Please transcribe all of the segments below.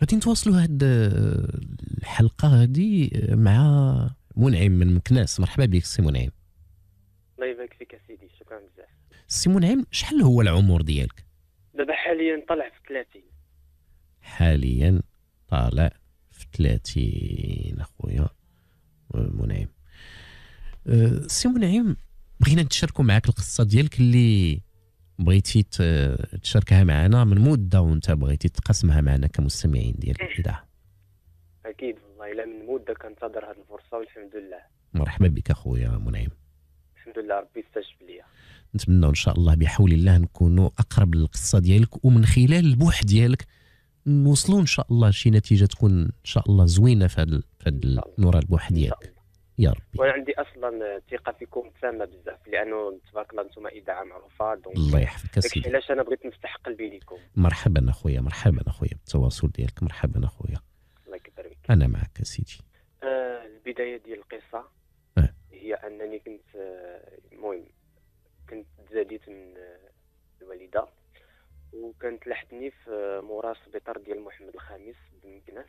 غادي نتواصلوا هاد الحلقة هذه مع منعم من مكناس. مرحبا بك سي منعم. الله يبارك فيك سيدي شكرا بزاف. سي منعم شحال هو العمر ديالك؟ دابا حاليا طلع في 30 حاليا طالع في 30 أخويا. منعم. أه، سي منعم بغينا نتشاركوا معك القصة ديالك اللي بغيتي تشاركها معنا من مده وانت بغيتي تقسمها معنا كمستمعين ديال الإذاعة. أكيد والله إلا من مده كنتظر هذه الفرصة والحمد لله. مرحبا بك أخويا منعم. الحمد لله ربي يستجب ليا. نتمنى إن شاء الله بحول الله نكونوا أقرب للقصة ديالك ومن خلال البوح ديالك نوصلوا إن شاء الله شي نتيجة تكون إن شاء الله زوينة في هذا نورا البوح ديالك. يا ربي. وأنا عندي أصلا ثقة فيكم تامة بزاف لأنه تبارك الله أنتم إذاعة معروفة دونك الله يحفظك سيدي. علاش أنا بغيت نفتح قلبي لكم مرحبا أخويا مرحبا أخويا بالتواصل ديالك مرحبا أخويا. الله يكبر بك أنا معك سيدي. آه البداية ديال القصة آه. هي أنني كنت آه، المهم آه كنت تزاديت من آه الوالدة وكانت لحقتني في مورا السبيطار ديال محمد الخامس بمكناس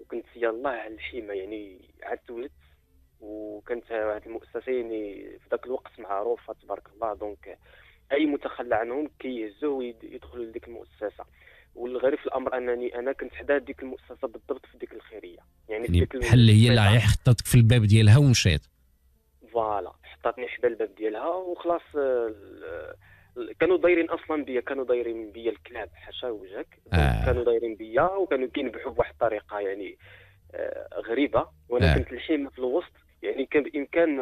وكنت يلاه على الحيمة يعني عاد تولدت وكانت واحد المؤسسه يعني في ذاك الوقت معروفه تبارك الله. دونك أي متخلى عنهم كيهزوه ويدخلوا لديك المؤسسة. والغريب في الأمر أنني أنا كنت حدا ديك المؤسسة بالضبط في ديك الخيرية. يعني, يعني بحال هي اللي حطتك في الباب ديالها ومشيت فوالا حطتني حدا الباب ديالها وخلاص كانوا دايرين أصلا بيا كانوا دايرين بيا الكلاب حاشا وجهك. آه. كانوا دايرين بيا وكانوا كينبحوا بواحد الطريقة يعني آه غريبة. وأنا آه. كنت الحين في الوسط. يعني كان بإمكان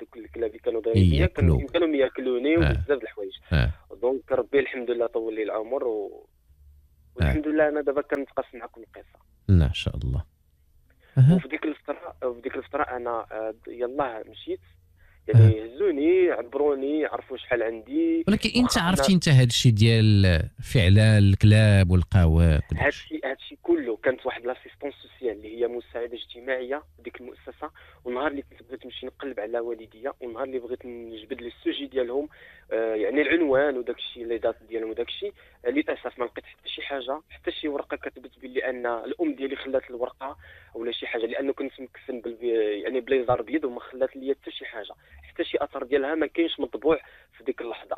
دوك الكلاب اللي كانوا دايرين بيا كانوا بإمكانهم ياكلوني آه. وبزاف د الحوايج. آه. donc ربي الحمد لله طول لي العمر و... والحمد لله أنا دابا كنتقاسم معكم القصة. ما شاء الله. وفي ديك الفترة في ديك الفترة أنا يلاه مشيت. يعني هزوني عبروني عرفوا شحال عندي. ولكن أنت عرفتي أنت هذا الشيء ديال فعلا الكلاب والقهوه هذا الشيء هذا الشيء كله كانت واحد l'assistante sociale اللي هي مساعدة اجتماعية ديك المؤسسة. والنهار اللي كنت بغيت نمشي نقلب على والديا والنهار اللي بغيت نجبد لي ال sujet ديالهم. يعني العنوان وداك الشيء les dates ديالهم وداك الشيء آه للأسف ما لقيت حتى شي حاجة. حتى شي ورقة كتبت بلي أن الأم ديالي خلات الورقة ولا شي حاجة لأنه كنت مكفن يعني بليزار بيض وما خلات لي حتى شي حاجة. حتى شي أثر ديالها ما كاينش مطبوع في ديك اللحظة.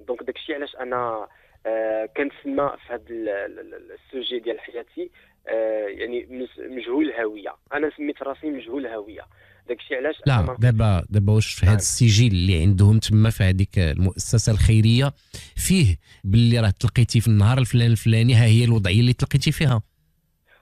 donc داك الشيء علاش أنا آه كنسمى في هذا ال sujet ديال حياتي آه يعني مجهول الهويه أنا سميت راسي مجهول الهويه داك الشيء علاش لا دابا دابا واش في هذا السجل اللي عندهم تما في هذيك المؤسسة الخيرية فيه باللي راه تلقيتي في النهار الفلاني الفلاني ها هي الوضعية اللي تلقيتي فيها.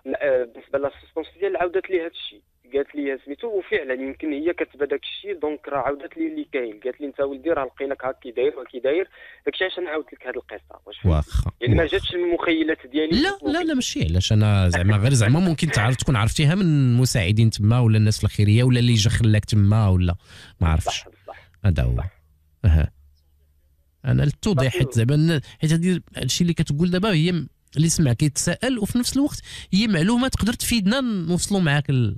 لا آه، بالنسبة ل l'assistante ديال عاودت لي هذا الشيء قالت لي سميتو وفعلا يمكن هي كتبه داك الشيء donc راه عاودت لي اللي كاين. قالت لي انت ولدي راه لقيناك هاكي داير وهاكي داير. داك الشيء علاش أنا عاودت لك هذه القصة؟ واش واخا. يعني ما جاتش المخيلات ديالي. لا لا لا ماشي. علاش أنا زعما غير زعما ممكن تعرف تكون عرفتيها من مساعدين تما ولا الناس الخيريه ولا اللي جا خلاك تما ولا ما عرفتش. هذا هو. أها. أنا للتوضيح حيت زعما حيت هذه الشيء اللي كتقول دابا هي اللي سمع كيتساءل وفي نفس الوقت هي معلومة تقدر تفيدنا نوصلوا معاك ال...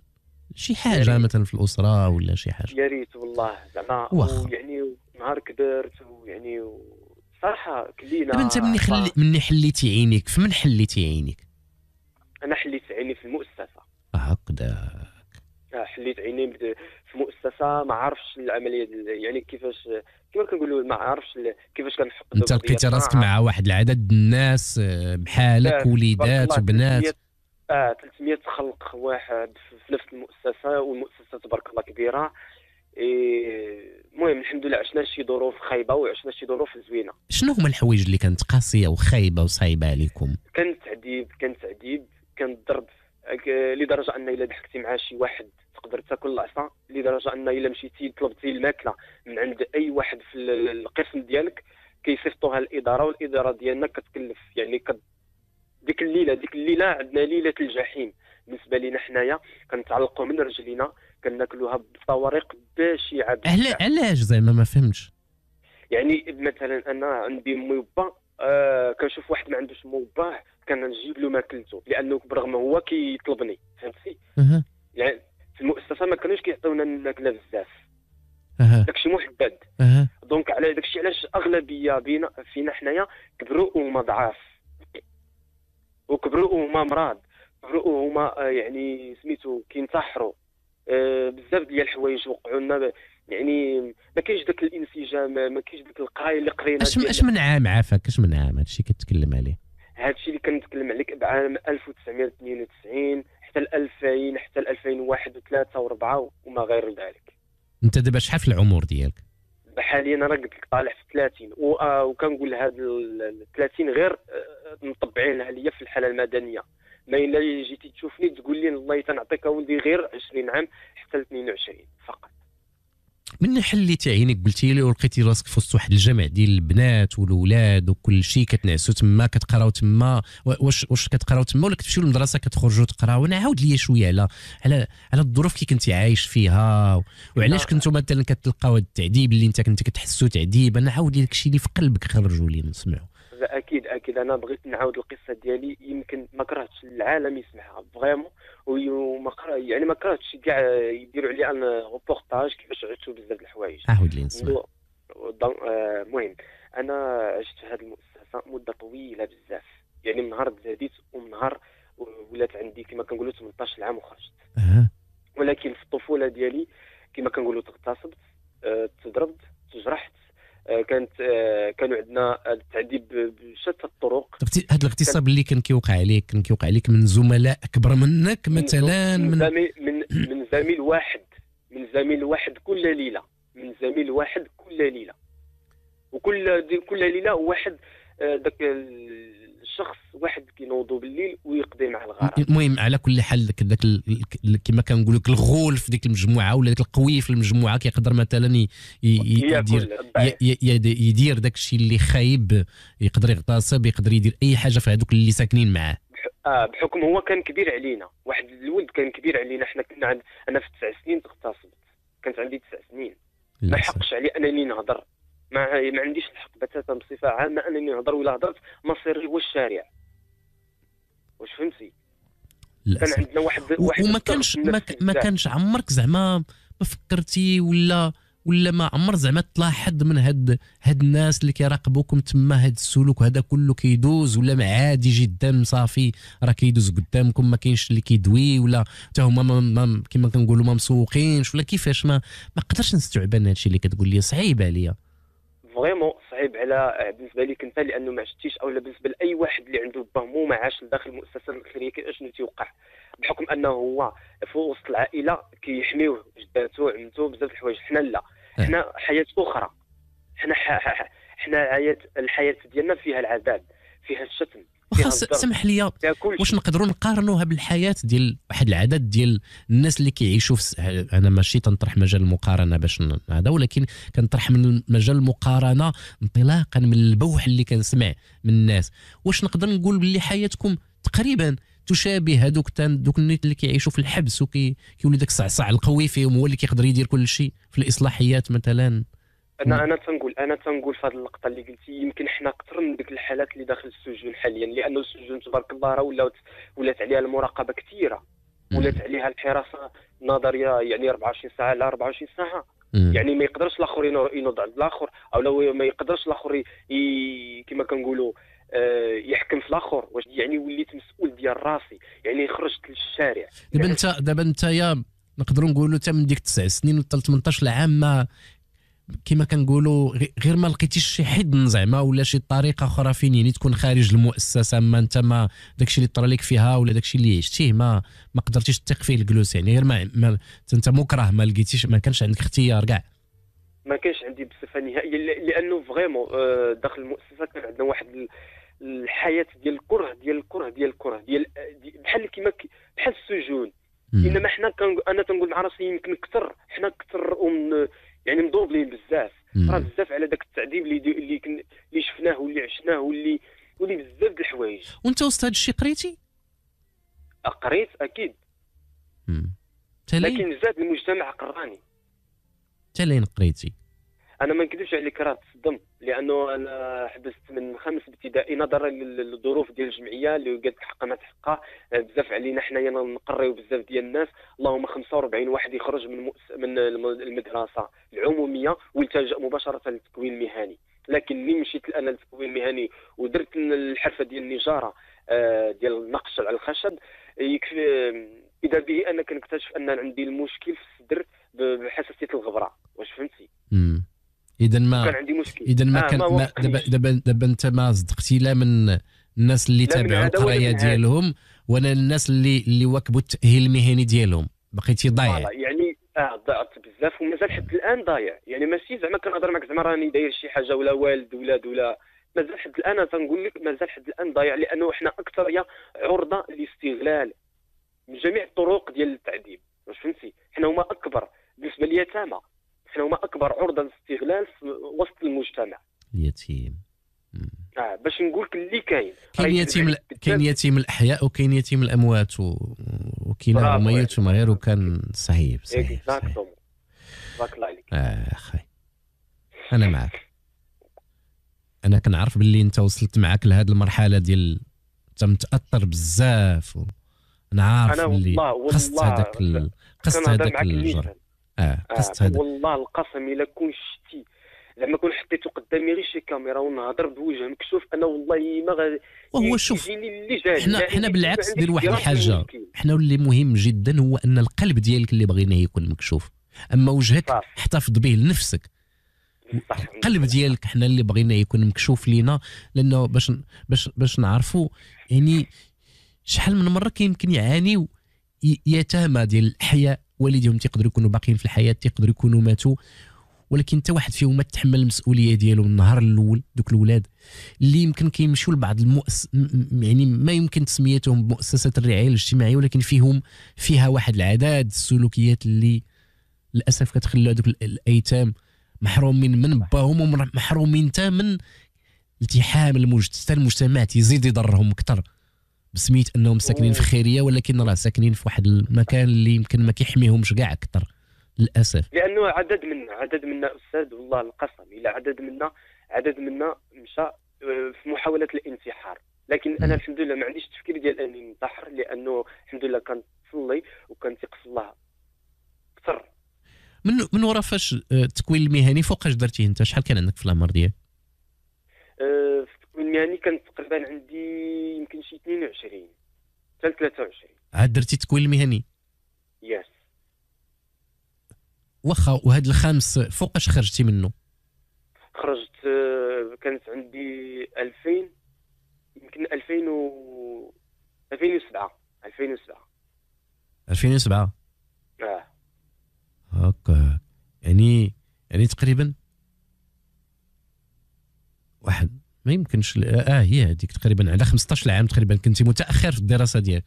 شي حاجة. مثلا في الأسرة ولا شي حاجة. يا ريت والله زعما يعني نهار كبرت ويعني صراحة كلينا دابا أنت مني خلي مني حليتي عينيك فمن حليتي عينيك؟ أنا حليت عيني في المؤسسة. هكذا آه، حليت عيني في مؤسسة ما عرفش العملية يعني كيفاش كما كنقولوا ما عرفش كيفاش كنحط أنت لقيتي راسك مع واحد العدد الناس آه، بحالك وليدات وبنات. آه 300 خلق واحد في نفس المؤسسة والمؤسسة تبارك الله كبيرة. المهم الحمد لله عشنا شي ظروف خايبة وعشنا شي ظروف زوينة. شنو هما الحوايج اللي كانت قاسية وخايبة وصايبه عليكم؟ كان تعذيب كان تعذيب كان ضرب لدرجة أن إلا ضحكتي مع شي واحد تقدر تاكل العصا لدرجة أن إلا مشيتي طلبتي الماكلة من عند أي واحد في القسم ديالك كيصيفطوها الإدارة والإدارة ديالنا كتكلف يعني كت ديك الليلة ديك الليلة عندنا ليلة الجحيم. بالنسبة لنا حنايا كنتعلقوا من رجلينا كناكلوها بطوارق بشعة علاش زعما ما فهمتش. يعني مثلا أنا عندي امي وبا آه كنشوف واحد ما عندوش مو باه كنجيب له ماكلته لأنه برغم هو كيطلبني فهمتي؟ يعني في المؤسسة ما كانوش كيعطيونا الماكله بزاف. داكشي محدد دونك على داكشي علاش أغلبية بينا فينا حنايا كبروا وما ضعاف وكبروا وهما مرض كبروا وهما آه، يعني سميتو كينتحروا آه، بزاف ديال الحوايج وقعوا لنا يعني ما كاينش ذاك الانسجام ما كاينش ذاك القرايه اللي قرينا اش اش من عام عافاك اش من عام هادشي كتكلم عليه. هادشي اللي كنتكلم عليك بعام 1992 حتى ل 2000 حتى ل 2001 و3 و4 وما غير ذلك. انت دابا شحال في العمر ديالك؟ حاليا أنا قلت لك طالع في 30 آه، وكنقول هاد ال 30 غير آه، مطبعينها ليا في الحالة المدنية. ما إلا جيتي تشوفني تقول لي الله تنعطيك أولدي غير 20 عام حتى ل 22 فقط. من حليتي عينيك قلتي لي ولقيتي راسك في وسط واحد الجمع ديال البنات والولاد وكل شيء كتنعسوا تما كتقراو تما. واش واش كتقراو تما؟ ولا كتمشيو للمدرسة كتخرجوا تقراو؟ أنا عاود لي شوية على على على الظروف اللي كنتي عايش فيها. وعلاش. كنتو مثلا كتلقاو هذا التعذيب اللي انت كنت كتحسوا تعذيب أنا عاود لي داكشي اللي في قلبك خرجوا لي نسمعوا أكيد أكيد. أنا بغيت نعاود القصة ديالي. يمكن ما كرهتش العالم يسمعها vraiment. وما يعني ما كرهتش كاع يديروا عليا أنا روبورتاج كيفاش عشتوا بزاف د الحوايج. عاود لي نسمع المهم آه، أنا عشت في هذه المؤسسة مدة طويلة بزاف. يعني من نهار تزاديت ومن نهار ولات عندي كما كنقولوا 18 عام وخرجت. أه. ولكن في الطفولة ديالي كما كنقولوا تغتصبت أه تضربت تجرحت آه، كانت آه، كانوا عندنا التعذيب بشتى الطرق. هذا الاغتصاب اللي كان كيوقع عليك كان كيوقع عليك من زملاء أكبر منك مثلا من من زميل من, من زميل واحد من زميل واحد كل ليلة من زميل واحد كل ليلة. وكل كل ليلة واحد ذاك آه، الشخص واحد كينوضوا بالليل ويقضي مع الغرض. المهم على كل حال ذاك كما كنقول لك الغول في ديك المجموعة ولا ذاك القوي في المجموعة كيقدر مثلا يدير يدير داك الشيء اللي خايب يقدر يغتصب يقدر يدير أي حاجة في هذوك اللي ساكنين معاه. آه بحكم هو كان كبير علينا. واحد الولد كان كبير علينا. حنا كنا عند أنا في تسع سنين تغتصبت كانت عندي تسع سنين. ما حقش علي أنني نهضر. ما ما عنديش الحق بتاتا بصفة عامة انني نهضر ولا هضرت. مصيري هو الشارع. واش فهمتي؟ كان عندنا واحد واحد وما كانش ما, ما كانش عمرك زعما ما فكرتي ولا ولا ما عمر زعما طلع حد من هاد هاد الناس اللي كيراقبوكم تما هاد السلوك هذا كله كيدوز ولا عادي جدا صافي راه كيدوز قدامكم ما كاينش اللي كيدوي ولا حتى هما كما كنقولوا ما مسوقينش ولا كيفاش ما ما قدرش نستوعب أنا هادشي اللي كتقول لي صعيب عليا. صعيب على بالنسبة لك انت لأنه ما عشتيش أو بالنسبة لأي واحد اللي عنده باه مو ما عاش داخل المؤسسة الخيريه شنو تيوقع بحكم أنه هو في وسط العائلة كيحميوه جداتو عمتو بزاف الحوايج. حنا لا. إيه. حنا حياة أخرى. حنا حنا حياه الحياة ديالنا فيها العذاب فيها الشتم. وخاص سمح لي واش نقدروا نقارنوها بالحياة ديال واحد العدد ديال الناس اللي كيعيشوا في أنا ماشي تنطرح مجال المقارنة باش هذا ولكن كنطرح من مجال المقارنة انطلاقا من البوح اللي كنسمع من الناس. واش نقدر نقول باللي حياتكم تقريبا تشابه هذوك دوك النيت اللي كيعيشوا في الحبس وكيولي داك الصعصع القوي فيهم هو اللي كيقدر يدير كل شيء في الإصلاحيات مثلا؟ أنا أنا تنقول أنا تنقول في هذه اللقطة اللي قلتي يمكن حنا أكثر من ديك الحالات اللي داخل السجون حاليا لأنه السجون تبارك الله راه ولات ولات عليها المراقبة كثيرة ولات عليها الحراسة النظريه يعني 24 ساعة على 24 ساعة. يعني ما يقدرش الآخر ينوض عند الآخر أو لو ما يقدرش الآخر كما كنقولوا آه، يحكم في الآخر واش يعني وليت مسؤول ديال راسي يعني خرجت للشارع. دابا انت دابا انت يا نقدروا نقولوا حتى من ديك 9 سنين ولا 18 عام ما كما كنقولوا غير ما لقيتيش شي حضن زعما ولا شي طريقة أخرى فين يعني تكون خارج المؤسسة ما أنت ما داكشي اللي طرا لك فيها ولا داكشي اللي عشتيه ما ما قدرتيش تثق فيه الجلوس يعني غير ما, ما انت مكره ما لقيتيش ما كانش عندك اختيار كاع. ما كانش عندي بصفة نهائية لأنه فريمون آه، داخل المؤسسة كان عندنا واحد الحياة ديال الكره ديال الكره ديال الكره ديال بحال كيما بحال السجون. إنما حنا أنا تنقول مع راسي يمكن أكثر حنا أكثر يعني مضوبلين بزاف. راه بزاف على داك التعذيب اللي اللي اللي شفناه واللي عشناه واللي واللي بزاف د الحوايج. وانت وسط هذا الشيء قريتي؟ قريت أكيد. لكن زاد المجتمع قراني. تالين قريتي. أنا ما نكذبش عليك راه تصدمت لأنه أنا حبست من خمس ابتدائي نظرا للظروف ديال الجمعية اللي قالت الحق ما تحقها بزاف علينا حنايا نقريو بزاف ديال الناس. اللهم 45 واحد يخرج من من المدرسة العمومية ويلتجا مباشرة للتكوين المهني. لكن ملي مشيت أنا للتكوين المهني ودرت الحرفة ديال النجارة آه، ديال النقش على الخشب يكفي إذا به أنا كنكتشف أن عندي المشكل في الصدر بحساسية الغبرة. واش فهمتي؟ اذا ما كان عندي مشكل. اذا ما آه كان ما دابا دابا دابا أنت ما صدقتي لا من الناس اللي تابعوا القراية ديالهم ولا الناس اللي اللي واكبوا التأهيل المهني ديالهم. بقيتي ضايع. يعني آه ضعت بزاف ومازال حتى الآن ضايع. يعني ماشي زعما كنهضر معك زعما راني داير شي حاجة ولا والد ولاد ولا مازال حتى الآن تنقول لك مازال حتى الآن ضايع لأنه حنا أكثر عرضة لاستغلال من جميع الطرق ديال التعذيب. واش فهمتي؟ حنا هما أكبر. بالنسبة لليتامى. حنا هما أكبر عرضة للاستغلال في وسط المجتمع. اليتيم. آه باش نقول لك اللي كاين. كاين يتيم كاين يتيم الأحياء وكاين يتيم الأموات و... وكلاهما يتم غير وكان صحيح صحيح بارك الله عليك. آه آخي. أنا معك. أنا كنعرف باللي أنت وصلت معك لهذه المرحلة ديال انت متاثر بزاف. و... أنا عارف أنا اللي قصت هذاك ال... قصت هذاك الجر آه قصت هذا. والله القسم إلا كون شتي. زعما كون حطيته قدامي غير شي كاميرا ونهضر بوجه مكشوف أنا والله ما غادي وهو شوف حنا حنا بالعكس دير واحد الحاجة. حنا اللي مهم جدا هو أن القلب ديالك اللي بغيناه يكون مكشوف. أما وجهك احتفظ به لنفسك. القلب ديالك حنا اللي بغينا يكون مكشوف لينا لأنه باش باش باش نعرفوا يعني شحال من مرة كيمكن يعانيو يتامى ديال الأحياء. والديهم تيقدروا يكونوا باقيين في الحياة تيقدروا يكونوا ماتوا. ولكن حتى واحد فيهم ما تحمل المسؤولية ديالو من النهار الأول دوك الاولاد اللي يمكن كيمشيو لبعض المؤس يعني ما يمكن تسميتهم بمؤسسات الرعاية الاجتماعية ولكن فيهم فيها واحد العداد السلوكيات اللي للأسف كتخلي هذوك الأيتام محرومين من باهم ومحرومين حتى من التحام المجتمع المجتمع تيزيد يضرهم أكثر بسميت انهم ساكنين في خيريه ولكن راه ساكنين في واحد المكان اللي يمكن ما كيحميهمش كاع أكثر للأسف. لأنه عدد منا عدد منا أستاذ والله القسم إلى عدد منا عدد منا مشى آه، في محاولة الانتحار. لكن أنا الحمد لله ما عنديش التفكير ديال أني ننتحر لأنه الحمد لله كنصلي وكنثق في الله أكثر. من من ورا فاش التكوين آه، المهني فوقاش درتيه أنت؟ شحال كان عندك في العمر ديالك؟ أه في التكوين المهني كان تقريبا عندي يمكن شي 22 حتى 23 عاد درتي التكوين المهني؟ يس واخا وهاد الخامس فوقاش خرجتي منه؟ خرجت أه، كانت عندي 2000 يمكن 2000 و 2007 2007 2007 آه. هكا يعني يعني تقريبا واحد ما يمكنش آه هي هذيك تقريبا على 15 عام تقريبا كنتي متأخر في الدراسة ديالك.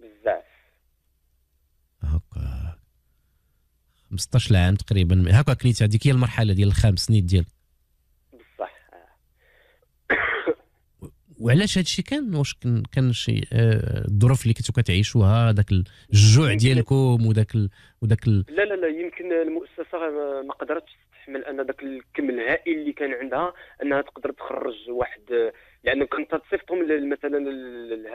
بزاف. هكا. 15 عام تقريبا. هكا كنيت هذيك هي المرحلة ديال الخمس سنين ديالك. وعلاش هادشي كان؟ واش كان شي آه، الظروف اللي كنتو كتعيشوها داك الجوع ديالكم وداك ال... وداك ال... لا لا لا يمكن المؤسسة ما قدرتش تستحمل أن داك الكم الهائل اللي كان عندها أنها تقدر تخرج واحد لأنه كنت تصيفطهم مثلا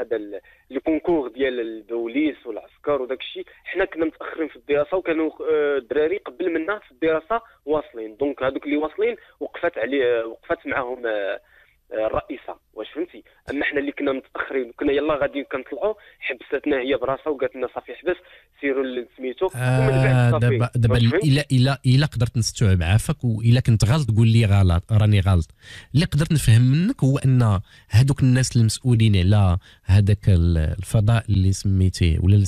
هذا ال concours ديال البوليس والعسكر وداك الشيء. حنا كنا متأخرين في الدراسة وكانوا آه، الدراري قبل منا في الدراسة واصلين. donc هذوك اللي واصلين وقفت عليه وقفت معاهم آه، الرئيسه واش فهمتي؟ أما حنا اللي كنا متأخرين كنا يلا غادي كنطلعوا حبستنا هي براسها وقالت لنا صافي حبس سيروا سميتو آه دابا دابا الا الا إلا قدرت نستوعب عافاك وإلا كنت غلط قول لي غلط راني غلط. اللي قدرت نفهم منك هو أن هذوك الناس المسؤولين على هذاك الفضاء اللي سميتيه ولا اللي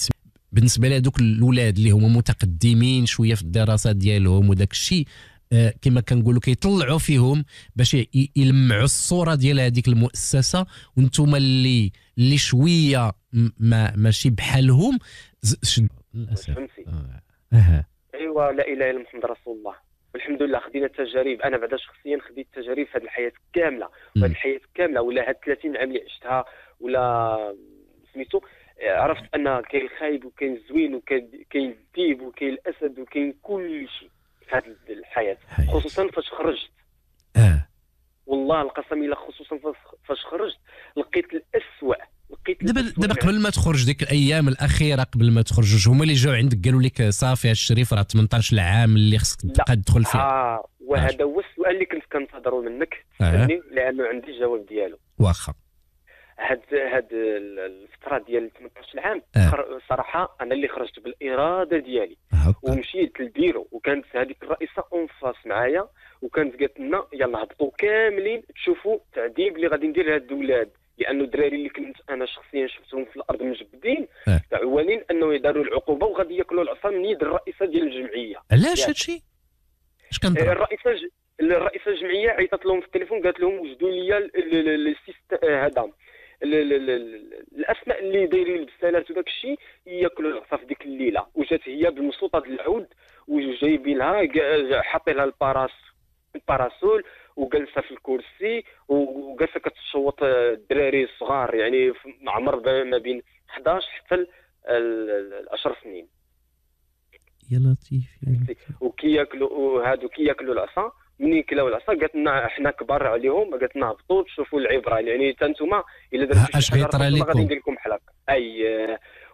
بالنسبة لهذوك الاولاد اللي هما متقدمين شوية في الدراسات ديالهم وداك الشيء آه، كما كنقولوا كيطلعوا فيهم باش يلمعوا الصورة ديال هذيك المؤسسة وأنتم اللي اللي شوية ما ماشي بحالهم للأسف. آه. ايوا لا إله إلا محمد رسول الله. والحمد لله خدينا التجارب. أنا بعدا شخصيا خديت التجارب في هذه الحياة كاملة. في هذه الحياة كاملة ولا هاد 30 عام اللي عشتها ولا سميتو عرفت أن كاين الخايب وكاين الزوين وكاين الديب وكاين الأسد وكاين كل شيء. في هذه الحياة. خصوصا فاش خرجت. آه. والله القسم إلا خصوصا فاش خرجت لقيت الاسوء لقيت دابا دابا قبل ما تخرج ديك الأيام الأخيرة قبل ما تخرج هما اللي جاو عندك؟ قالوا لك صافي الشريف راه 18 عام اللي خصك تبقى تدخل فيه. آه وهذا هو السؤال اللي كنت كنتظروا منك. آه. لأنه عندي الجواب ديالو. واخا. هاد هاد الفترة ديال 18 عام آه. صراحة أنا اللي خرجت بالإرادة ديالي. هكا. ومشيت للبيرو وكانت هذيك الرئيسة en face معايا وكانت قالت لنا يلا هبطوا كاملين تشوفوا التعذيب اللي غادي ندير لهاد الاولاد لأنه الدراري اللي كنت أنا شخصيا شفتهم في الأرض مجبدين آه. عوالين أنه يداروا العقوبة وغادي يأكلوا العصا من يد الرئيسة ديال الجمعية. علاش. هادشي اش كان آه، الرئيسة ج- الرئيسة الجمعية عيطت لهم في التليفون قالت لهم وجدوا لي آه، هذا. الأسماء اللي دايرين البسالات وداك الشيء ياكلوا العصا في ديك الليلة. وجات هي بالمسوطه ديال العود وجايبين لها قا- حاطين لها الباراس الباراسول وجالسة في الكرسي وجالسة كتشوط الدراري الصغار يعني في عمر ما بين 11 حتى ال- ال- ال 10 سنين. يا لطيف يا لطيف. وكياكلوا وهادو كياكلوا العصا منين كلاو العصا قالت لنا حنا كبار عليهم قالت لنا هبطوا تشوفوا العبرة. يعني حتى نتوما إلا درتوا أش غيطرى لكم؟ غادي ندير لكم هكا أي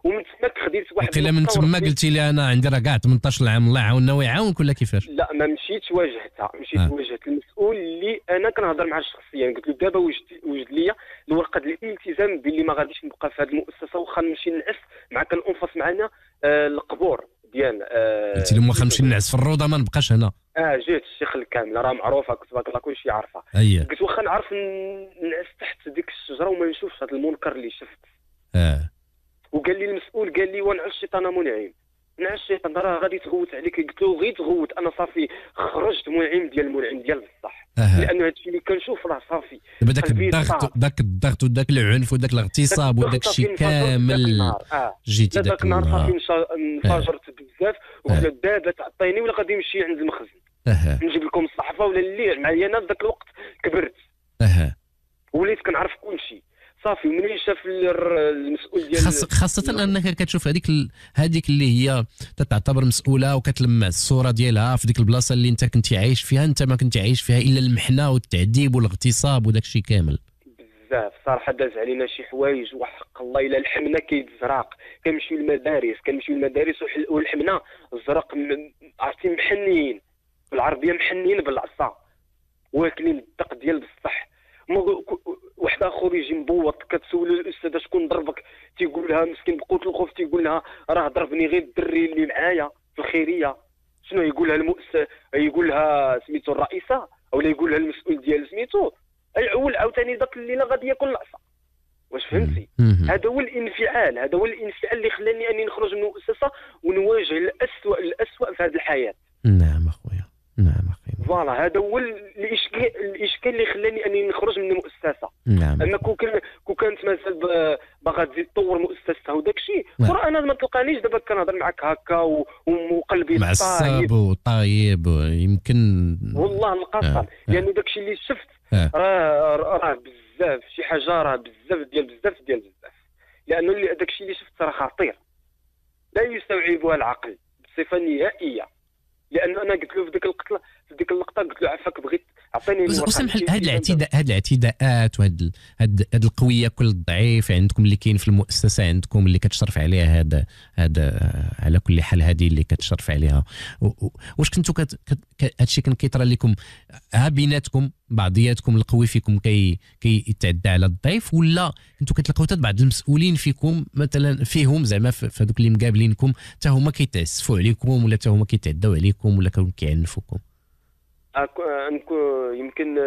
ومن تماك خديت واحد وقيلا من تما قلتي لي أنا عندي راه كاع 18 عام الله يعاوننا ويعاونك ولا كيفاش؟ لا ما مشيتش واجهتها مشيت آه. واجهت. المسؤول اللي أنا كنهضر معاه شخصيا قلت له دابا وجد وجد لي الورقة ديال الالتزام باللي ما غاديش نبقى في هذه المؤسسة واخا نمشي نعس مع كنأنفص معنا آه القبور. ديال آه قلتي لهم واخا نمشي نعس في الروضة ما نبقاش هنا. آه جيت الشيخ الكامل راه معروفة كتبارك الله كلشي عارفة. اييه قلت واخا نعرف نعس تحت ديك الشجرة وما نشوفش هذا المنكر اللي شفت. آه. وقال لي المسؤول قال لي ونعس الشيطان منعم نعس الشيطان راه غادي تغوت عليك. قلت له غير تغوت. أنا صافي خرجت منعم ديال المنعم ديال بصح لأنه هذا الشيء اللي كنشوف راه صافي. دابا داك الضغط. داك الضغط وداك العنف وداك الاغتصاب وداك الشيء كامل. آه جيتي ذاك النهار. صافي انفجرت بزاف. وقلت دابا تعطيني ولا غادي نمشي عند المخزن؟ نجيب لكم الصحفه ولا الليل معايا أنا في ذاك الوقت كبرت. وليت كنعرف كل شيء صافي ومنين شاف ال- المسؤول ديال خاص خاصة أنك كتشوف هذيك ال... هذيك اللي هي تعتبر مسؤولة وكتلمع الصورة ديالها في ديك البلاصة اللي أنت كنتي عايش فيها أنت ما كنتي عايش فيها إلا المحنة والتعذيب والاغتصاب وداك الشيء كامل. بزاف صراحة داز علينا شي حوايج وحق الله. إلا لحمنا كيتزرق كنمشيو للمدارس كنمشيو للمدارس الزرق م- عرفتي محنيين. بالعربيه محنيين بالعصا. واكلين الدق ديال بصح واحد آخر يجي مبوط كتسول الأستاذة شكون ضربك؟ تيقول لها مسكين بقوت الخوف تيقول لها راه ضربني غير الدري اللي معايا في الخيرية. شنو يقول لها المؤسس يقول لها سميتو الرئيسة؟ ولا يقول لها المسؤول ديال سميتو؟ العول عاوتاني ذاك الليلة غادي ياكل العصا. واش فهمتي. هذا هو الانفعال هذا هو الانفعال اللي خلاني أني نخرج من المؤسسة ونواجه الاسوء الاسوء في هذه الحياة. نعم أخويا نعم. فوالا هذا هو الاشكال الإشكال اللي خلاني أني نخرج من المؤسسة. نعم. أما كون كان كون كانت مازال باغا تزيد تطور مؤسستها وداك الشيء نعم. وراه أنا ما تلقانيش دابا كنهضر معك هكا وقلبي معصب طايب. وطايب يمكن والله القسم. آه. لأنه داك الشيء اللي شفت آه. راه راه بزاف شي حاجة راه بزاف ديال بزاف ديال بزاف. لأنه داك الشيء اللي شفت راه خطير. لا يستوعبها العقل بصفة نهائية. لأنه أنا قلت له في ديك اللقطه في ديك اللقطة قلت له عفاك بغيت عطيني وس- الورقة وسمح لي ديال هاد الاعتداء هاد الاعتداءات وهاد هاد هاد القوية كل الضعيف عندكم اللي كاين في المؤسسة عندكم اللي كتشرف عليها هذا هذا على كل حال هذه اللي كتشرف عليها. واش كنتوا كت... كت... ك- هادشي كان كيطرى لكم ها بيناتكم؟ بعضياتكم القوي فيكم كي كيتعدى على الضعيف ولا كنتوا كتلقاو حتى بعض المسؤولين فيكم مثلا فيهم زعما في هذوك اللي مقابلينكم حتى هما كيتعسفوا عليكم ولا حتى هما كيتعداو عليكم ولا كانوا كيعنفوكم؟ يمكن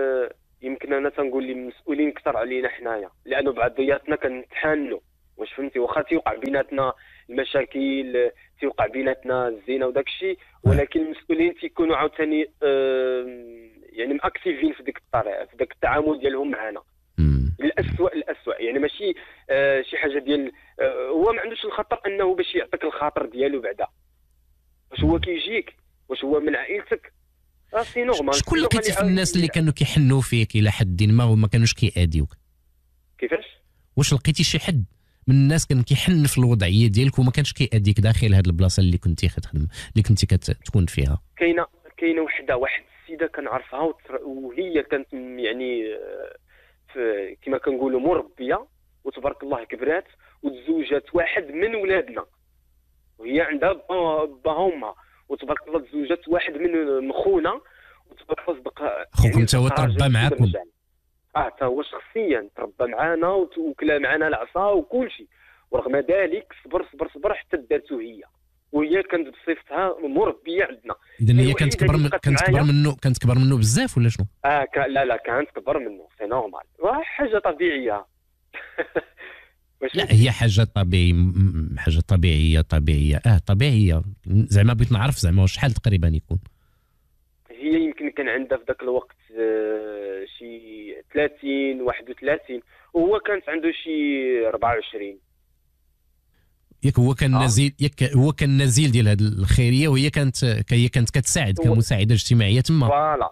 يمكن أنا تنقول لي المسؤولين كثر علينا حنايا لأنه بعضياتنا كنتحانوا. واش فهمتي؟ واخا تيوقع بيناتنا المشاكل تيوقع بيناتنا الزينة وداك الشيء ولكن المسؤولين تيكونوا عاوتاني آم، يعني ماكتيفين في ديك الطريقة في داك التعامل ديالهم معنا. الاسوء الاسوء يعني ماشي آه شي حاجة ديال آه هو ما عندوش الخطر أنه باش يعطيك الخاطر ديالو بعدا. واش هو كيجيك؟ واش هو من عائلتك؟ راه c'est normal شكون normal في الناس اللي كانوا كيحنوا فيك إلى حد ما وما كانوش كيأذيوك. كيفاش؟ واش لقيتي شي حد من الناس كان كيحن في الوضعية ديالك وما كانش كيأذيك داخل هذه البلاصة اللي كنتي كتخدم اللي كنتي كتكون فيها؟ كاينة كاينة وحدة واحد السيده كنعرفها وهي كانت يعني آه، كما كنقولوا مربية وتبارك الله كبرات وتزوجات واحد من ولادنا. وهي عندها با- باها وامها وتبارك الله تزوجات واحد من من خونا وتبارك الله صدق خوك انت هو تربى معاكم. آه حتى هو شخصيا تربى معانا وكلا معانا العصا وكل شيء ورغم ذلك صبر صبر صبر حتى دارته هي. وهي كانت بصفتها مربيه عندنا. اذا هي كانت كبر من كانت كبر منه كانت كبر منه بزاف ولا شنو؟ آه ك... لا لا كانت كبر منه. c'est normal حاجة طبيعية. لا هي حاجة طبيعيه حاجة طبيعية طبيعية. آه طبيعية. زعما بغيت نعرف زعما شحال تقريبا يكون. هي يمكن كان عندها في ذاك الوقت آه شي 30 31 وهو كانت عنده شي 24 ياك هو كان آه. نزيل ياك هو كان نزيل ديال هذه الخيرية وهي كانت هي كانت كتساعد كمساعدة اجتماعية تما. voilà.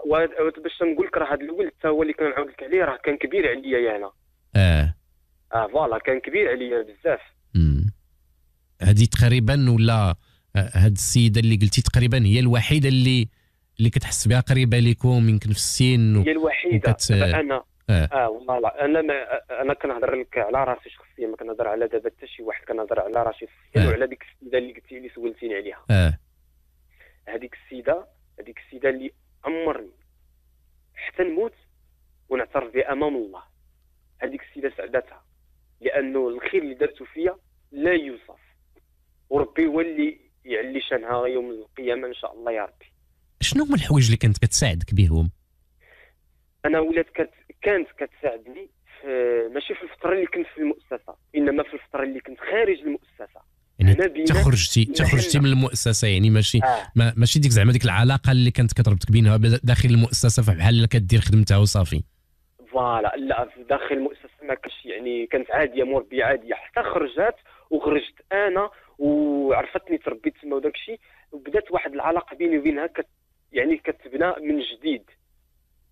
باش نقول لك راه هذا الولد حتى هو اللي كنعاود لك عليه راه كان كبير عليا أنا آه. آه voilà كان كبير عليا بزاف. هذه تقريبا ولا آه، هاد السيدة اللي قلتي تقريبا هي الوحيدة اللي اللي كتحس بها قريبة لكم يمكن في السن هي الوحيدة. وكت... أنا آه, آه والله. لا أنا ما أنا كنهضر لك على راسي شخصيا ما كنهضر على دابا حتى شي واحد كنهضر على راسي شخصيا آه. وعلى ديك السيدة اللي قلتي لي سولتيني عليها. آه هذيك السيدة هذيك السيدة اللي عمرني حتى نموت ونعترف بها امام الله. هذيك السيدة سعدتها لأنه الخير اللي درتو فيا لا يوصف. وربي هو اللي يعلي شانها يوم القيامة إن شاء الله يا ربي. شنو هما الحوايج اللي كانت كتساعدك بهم أنا ولات كت... كانت كتساعدني في ماشي في الفترة اللي كنت في المؤسسة إنما في الفترة اللي كنت خارج المؤسسة. يعني تخرجتي تخرجتي من المؤسسة يعني ماشي آه. ما ماشي ديك زعما ديك العلاقة اللي كانت كتربطك بينها داخل المؤسسة فبحال كدير خدمتها وصافي. voilà لا في داخل المؤسسة ما كانش يعني كانت عادية مربيه عادية. حتى خرجت وخرجت أنا وعرفتني تربيت تما وداك الشيء وبدات واحد العلاقة بيني وبينها كت يعني كتبنى من جديد.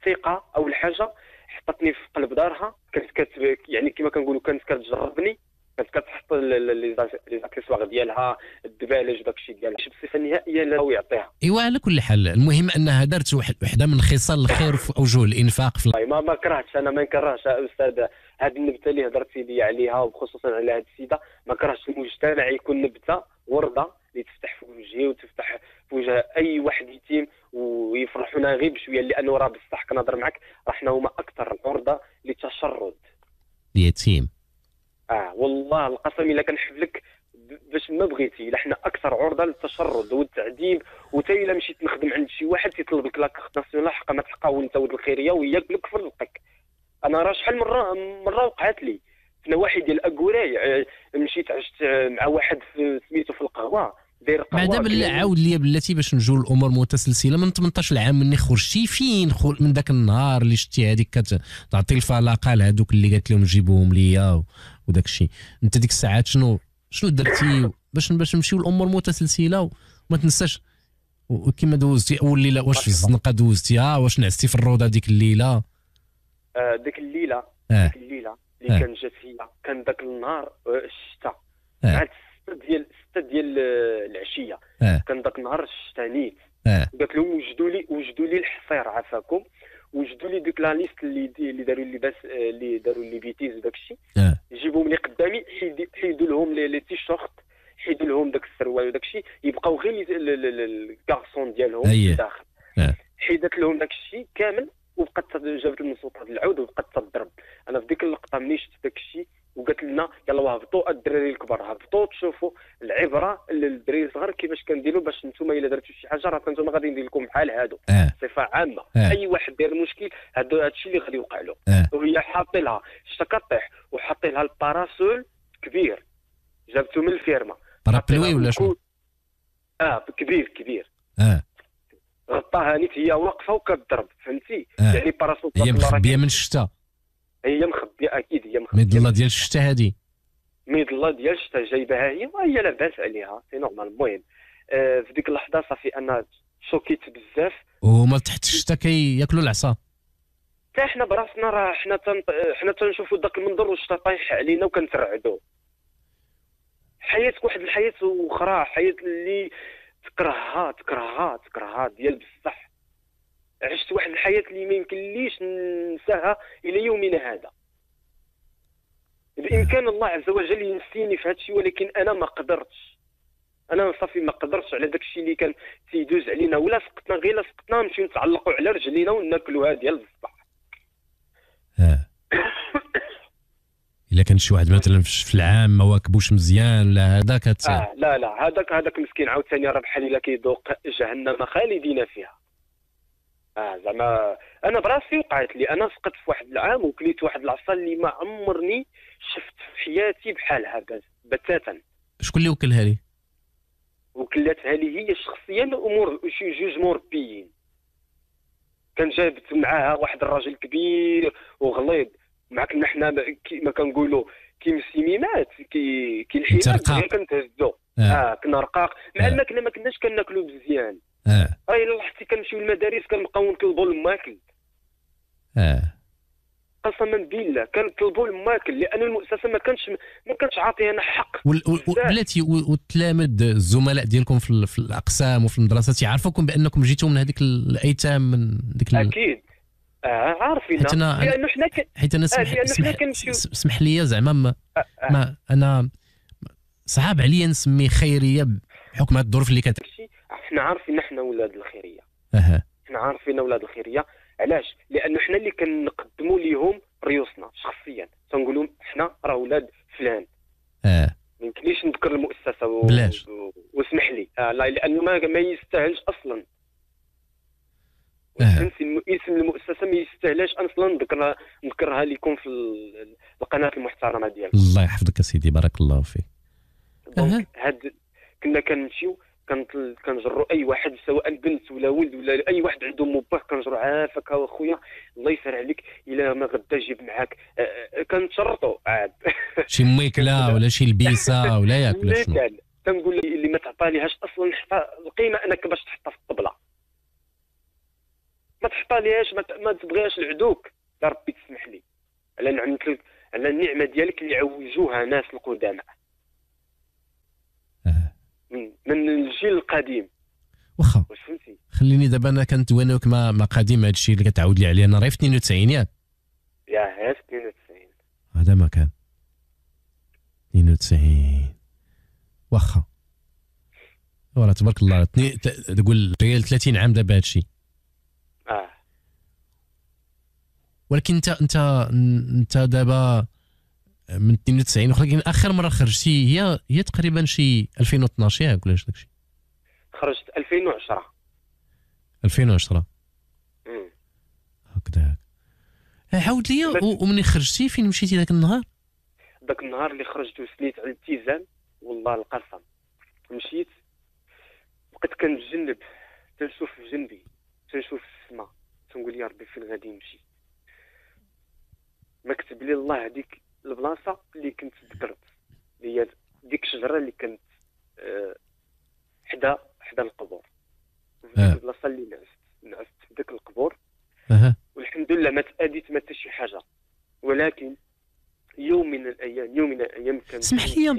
ثقة أول حاجة. حطتني في قلب دارها. كانت كت يعني كما كنقولوا كانت كتجربني. كانت كتحط les accessoires ديالها الدبالج داك الشيء ديالها بصفة نهائية لا يعطيها. ايوا على كل حال. المهم أنها دارت وحدة من خصال الخير في أوجه الإنفاق في ما ما كرهتش. أنا ما نكرهش أستاذ هذه النبتة اللي هضرتي لي عليها وخصوصا على هذه السيدة ما كرهتش المجتمع يكون نبتة وردة. اللي تفتح في وجهي وتفتح في وجه أي واحد يتيم ويفرحونا غير بشوية لأنه راه بصح كنهضر معك راه حنا هما أكثر عرضة للتشرد. اليتيم آه والله القسم إلا كنحب لك باش ما بغيتي إلا حنا أكثر عرضة للتشرد والتعذيب وتا إلا مشيت نخدم عند شي واحد تيطلب لك la carte nationale حق ما تلقاه وانت ولد الخيرية وياك في لقك أنا راه شحال مرة مرة وقعت لي. في نواحي ديال اكوراي آه، مشيت عشت مع واحد سميتو في القهوة. داير بعدا بالله عاود لي بلاتي باش نجو الأمور متسلسلة. من 18 عام مني خرجتي فين؟ من ذاك النهار اللي شتي هذيك كتعطي الفلاقه لهذوك اللي قالت لهم جيبوهم ليا وداك الشيء انت ديك الساعات شنو شنو درتي؟ باش باش نمشيو الأمور متسلسلة وما تنساش. وكما دوزتي أول ليلة واش في الزنقة دوزتيها؟ واش نعستي في الروضة ديك الليلة؟ آه ديك الليلة. آه. ديك الليلة اللي آه. كان جات فيا. كان ذاك النهار الشتاء. آه. ديال 6 ديال العشية آه. كان ذاك النهار الشتا نيت آه. قالت لهم وجدوا لي وجدوا لي الحصير عافاكم وجدوا لي ديك la liste اللي اللي داروا لي بس اللي داروا les bêtises وداك الشيء آه. جيبوهم لي قدامي حيدوا لهم les t-shirts حيدوا لهم داك السروال وداك الشيء يبقاو غير ال caleçon ديالهم أيه. داخل آه. حيدت لهم داك الشيء كامل وبقات جابت المنصوطه العود وبقات تضرب أنا في ديك اللقطة ملي شفت داك الشيء وقالت لنا يلا هبطوا الدراري الكبار هبطوا تشوفوا العبرة للدراري الصغار كيفاش كنديروا باش نتوما إلا درتوا شي حاجة راه نتوما غادي ندير لكم بحال هادو آه. بصفه عامة آه. أي واحد داير مشكل هادو هادشي اللي غادي يوقع له آه. وهي حاطي لها شتا كطيح وحاطي لها ال parasol كبير جابته من الفيرما parapluie ولا شنو؟ آه كبير كبير آه غطاها نيت هي واقفة وكتضرب فهمتي آه. يعني parasol هي مخبيه من الشتاء هي مخبيه أكيد هي مخبيه مظلة ديال الشتاء هذه مظلة ديال الشتاء جايبها هي وهي لاباس عليها c'est normal. المهم آه في ديك اللحظة صافي أنا شوكيت بزاف. وهما تحت الشتاء كياكلوا العصا. حتى حنا براسنا راه حنا. حنا تنشوفوا داك المنظر والشتا طايح علينا وكنترعدوا. حياتك واحد الحياة أخرى حياة اللي تكرهها تكرهها تكرهها ديال بصح. عشت واحد الحياة اللي ما يمكنليش ننساها إلى يومنا هذا. بامكان الله عز وجل ينسيني في هذا الشيء ولكن أنا ما قدرتش. أنا صافي ما قدرتش على داك الشيء اللي كان تيدوز علينا ولا سقطنا غير سقطنا نمشيو نتعلقوا على رجلينا وناكلوها ديال الصباح. آه إلا كان شي واحد مثلا في العام ما واكبوش مزيان ولا هذا كت آه لا لا هذاك هذاك مسكين عاوتاني راه بحال إلا كيذوق جهنم خالدين فيها. آه زعما أنا براسي وقعت لي. أنا سقطت في واحد العام وكليت واحد العصا اللي ما عمرني شفت في حياتي بحال هكا بتاتا. شكون اللي وكلها لي؟ وكلاتها لي هي شخصيا امور شي جوج مربيين كان جابت معاها واحد الراجل كبير وغليظ. مع كنا حنا ما كنقولوا كي مسيميمات كي كي الحيمات كنتهزو. آه. آه كنا رقاق مع آه. الماكله ما كناش كناكلوا مزيان. آه. أي لاحظتي كنمشيو للمدارس كنبقاو نطلبوا الماكل. آه. قسما بالله كنطلبوا الماكل لأن المؤسسة ما كانش ما كانش عاطينا حق. بلاتي والتلامذ الزملاء ديالكم في, في الأقسام وفي المدرسة يعرفوكم بأنكم جيتوا من هذيك الأيتام من ديك أكيد. آه عارفين. حيت أنا لأنه حنا حيت أنا سمح, آه سمح, سمح لي زعما ما, آه آه. ما أنا صعب عليا نسمي خيرية بحكم هذه الظروف اللي كانت حنا عارفين حنا ولاد الخيرية. أها. حنا عارفين ولاد الخيرية. علاش؟ لأنه حنا اللي كنقدموا ليهم ريوسنا شخصيا. تنقولوا حنا راه ولاد فلان. أه. ما يمكنليش نذكر المؤسسة و... بلاش. واسمح لي. آه لا لأنه ما, ما يستاهلش أصلا. آه. اسم المؤسسة ما يستاهلش أصلا. نذكرها نذكرها لكم في القناة المحترمة ديالكم. الله يحفظك سيدي بارك الله فيك. هاد كنا كنمشيو كنجروا أي واحد سواء بنت ولا ولد ولا أي واحد عنده موباه كنجروا عافاك اخويا الله يسر عليك إلا ما غدا جيب معاك. أه، أه، كنتشرطوا عاد. شي ميكلة ولا شي لبيسة ولا ياك ولا شنو. تنقول اللي ما تعطاليهاش أصلا حتى القيمة أنك باش تحطها في الطبلة. ما تحطاليهاش ما, ما تبغيهاش لعدوك. يا ربي تسمح لي. على نعمت على النعمة ديالك اللي عوجوها ناس القدامى. من الجيل القديم. واخا خليني دابا أنا كنت وينك ما ما قديم هذا الشيء اللي كتعاود لي عليه أنا راه في 92 ياك؟ يا في 92 هذا ما كان. 92 واخا. وراه تبارك الله تقول ريال 30 عام دابا هذا الشيء آه. ولكن انت انت انت دابا من 92 ولكن آخر مرة خرجتي هي هي تقريبا شي 2012 ياك ولا داكشي خرجت 2010 2010 امم هكذاك عاود لي ومني خرجتي فين مشيتي ذاك النهار؟ ذاك النهار اللي خرجت وسنيت على التيزان والله القسم. مشيت بقيت كنتجنب تنشوف في جنبي تنشوف في السماء تنقول يا ربي فين غادي نمشي؟ ما كتب لي الله هذيك البلاصة اللي كنت ذكرت اللي هي ديك الشجرة اللي كانت أه حدا حدا القبور. آه. البلاصة اللي نعست نعست في ديك القبور. أه. والحمد لله ما تاديت ما حتى شي حاجة. ولكن يوم من الأيام يوم من الأيام كان اسمح لي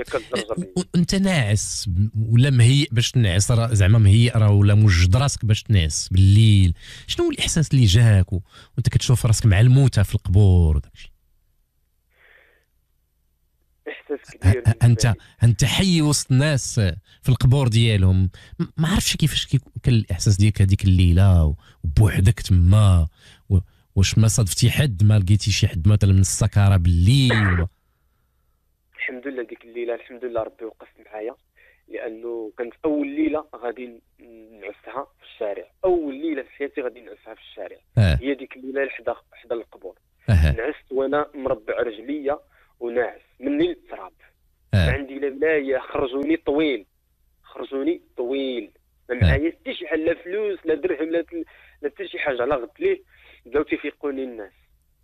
أنت ناعس ولا مهيئ باش تنعس؟ زعما مهيئ راه ولا موجد راسك باش تنعس بالليل. شنو هو الإحساس اللي جاك وانت كتشوف راسك مع الموتى في القبور وداك الشيء؟ إحساس كبير انت أنت حي وسط الناس في القبور ديالهم. ما عرفتش كيفاش كان الإحساس ديالك هذيك الليلة وبوحدك تما واش ما صادفتي حد؟ ما لقيتي شي حد مثلا من السكاره بالليل؟ الحمد لله ديك الليلة الحمد لله ربي وقف معايا. لأنه كانت أول ليلة غادي نعسها في الشارع. أول ليلة في حياتي غادي نعسها في الشارع. آه. هي ديك الليلة حدا حدا القبور. آه. نعست وأنا مربع رجليا وناعس. مني للتراب آه. عندي لا بلايه خرجوني طويل. خرجوني طويل. ما معايا حتى شي حاجة لا فلوس لا درهم لا لا حتى شي حاجة. لا غد ليه؟ بداو تيفيقوني الناس.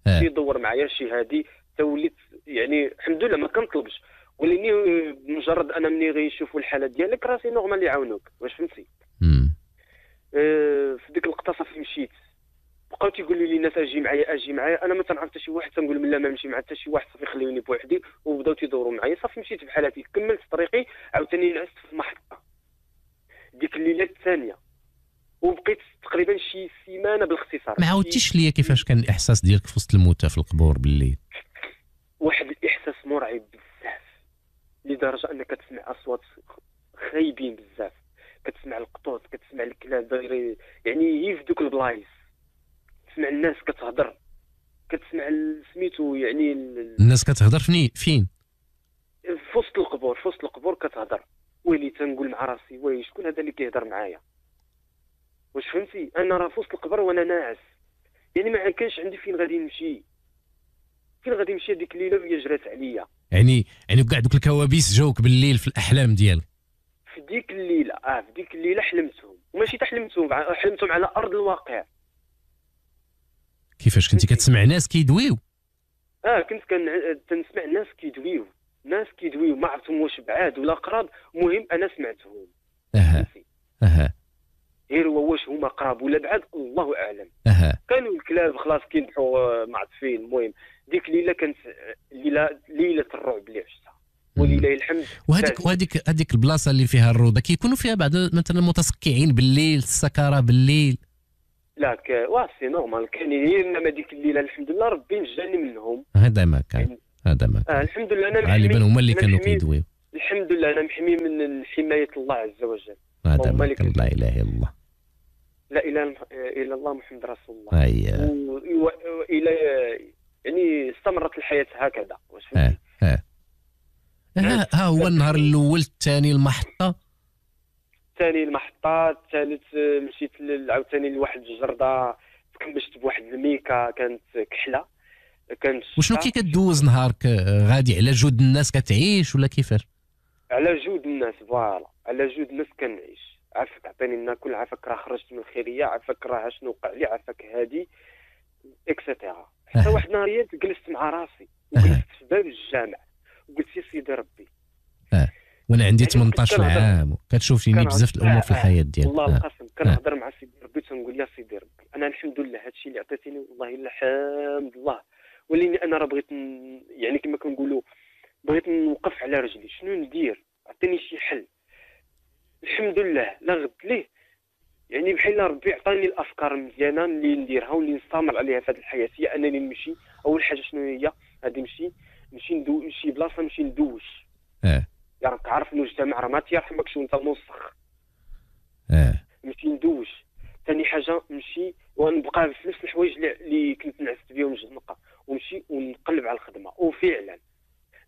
آه. تيدور معايا شي هادي توليت يعني الحمد لله ما كنطلبش. ولاني مجرد أنا ملي غيشوفوا الحالة ديالك راسي نورمال يعاونوك. واش فهمتي؟ آه في ديك اللقطه صافي مشيت. بقاو تيقولوا لي الناس أجي معايا أجي معايا. أنا ما تنعرف حتى شي واحد تنقول لا ما نمشي مع حتى شي واحد صافي خليوني بوحدي. وبداو تيدوروا معايا. صافي مشيت بحالاتي كملت طريقي. عاوتاني نعست في محطة. ديك الليلة الثانية. وبقيت تقريبا شي سيمانة بالاختصار. ما عاودتيش ليا كيفاش كان الإحساس ديالك في وسط الموتى في القبور بالليل؟ واحد الإحساس مرعب بزاف. لدرجة أنك تسمع أصوات خايبين بزاف. كتسمع القطوط كتسمع الكلاب يعني هي في دوك البلايص. تسمع الناس كتهضر. كتسمع سميتو يعني ال- الناس كتهضر فين؟ فين؟ في وسط القبور في وسط القبور كتهضر. ويلي تنقول مع راسي وي شكون هذا اللي كيهضر معايا؟ واش فهمتي؟ أنا راه في وسط القبر وأنا ناعس. يعني ما كانش عندي فين غادي نمشي. فين غادي نمشي هذيك الليلة وهي جرات عليا؟ يعني يعني كاع دوك الكوابيس جاوك بالليل في الأحلام ديالك. في ديك الليلة آه في ديك الليلة حلمتهم. وماشي حتى حلمتهم ع- حلمتهم على أرض الواقع. كيفاش كنتي كتسمع ناس كيدويو؟ آه كنت كان تنسمع ناس كيدويو. ناس كيدويو ما عرفتهم واش بعاد ولا قراب. المهم أنا سمعتهم. أها؟ أها. غير هو واش هما قراب ولا بعاد الله أعلم. أها. كانوا الكلاب خلاص كينحوا آه، معطفين المهم ديك الليلة كانت ليلة ليلة الرعب اللي عشتها ولله الحمد. وهذيك. وهذيك هذيك البلاصة اللي فيها الروضة كيكونوا فيها بعض مثلا متسكعين بالليل السكرة بالليل؟ لا. واه c'est normal كاينين انما ديك الليلة الحمد لله ربي نجاني منهم. هذا ما كان. هذا ما كان. آه الحمد لله أنا غالبا محمي هما اللي كانوا كيدويو. الحمد لله أنا محمي من حماية الله عز وجل. هذا ما كان. لا إله إلا الله. لا إله إلا الله محمد رسول الله. و- والى يعني استمرت الحياة هكذا واش فهمتي؟ ها ها هو النهار الأول الثاني المحطة. ثاني المحطه الثالث آه، مشيت عاوتاني لواحد الجردة تكمشت بواحد الميكا كانت كحلة كانت وشنو. كي كدوز نهارك آه، غادي على جود الناس كتعيش ولا كيفاش على جود الناس voilà على جود الناس كنعيش عافاك عطيني ناكل عافاك راه خرجت من الخيرية عافاك راه شنو وقع لي عافاك هادي اكسترا حتى. واحد النهاريات جلست مع راسي. وجلست في باب الجامع وقلت يا سيدي ربي وأنا عندي يعني 18 كنهضر- عام. كتشوف فيني بزاف الأمور آه، في آه. الحياة ديالك. والله آه. القسم كنهضر مع سيدي ربي تنقول يا سيدي ربي أنا الحمد لله هادشي اللي عطيتيني والله الحمد لله وليني أنا راه بغيت يعني كما كنقولوا بغيت نوقف على رجلي. شنو ندير؟ عطيني شي حل. الحمد لله لا غد ليه. يعني بحال ربي عطاني الأفكار المزيانة اللي نديرها واللي نستمر عليها في هذه الحياة. هي أنني نمشي. أول حاجة شنو هي؟ غادي نمشي نمشي ندو شي بلاصة نمشي ندوش. آه. يا راك عارف المجتمع راه ما تيرحمكش وأنت موسخ. آه. نمشي ندوش. ثاني حاجة نمشي ونبقى في نفس الحوايج اللي- كنت نعست بهم الجنقه ونمشي ونقلب على الخدمة. وفعلا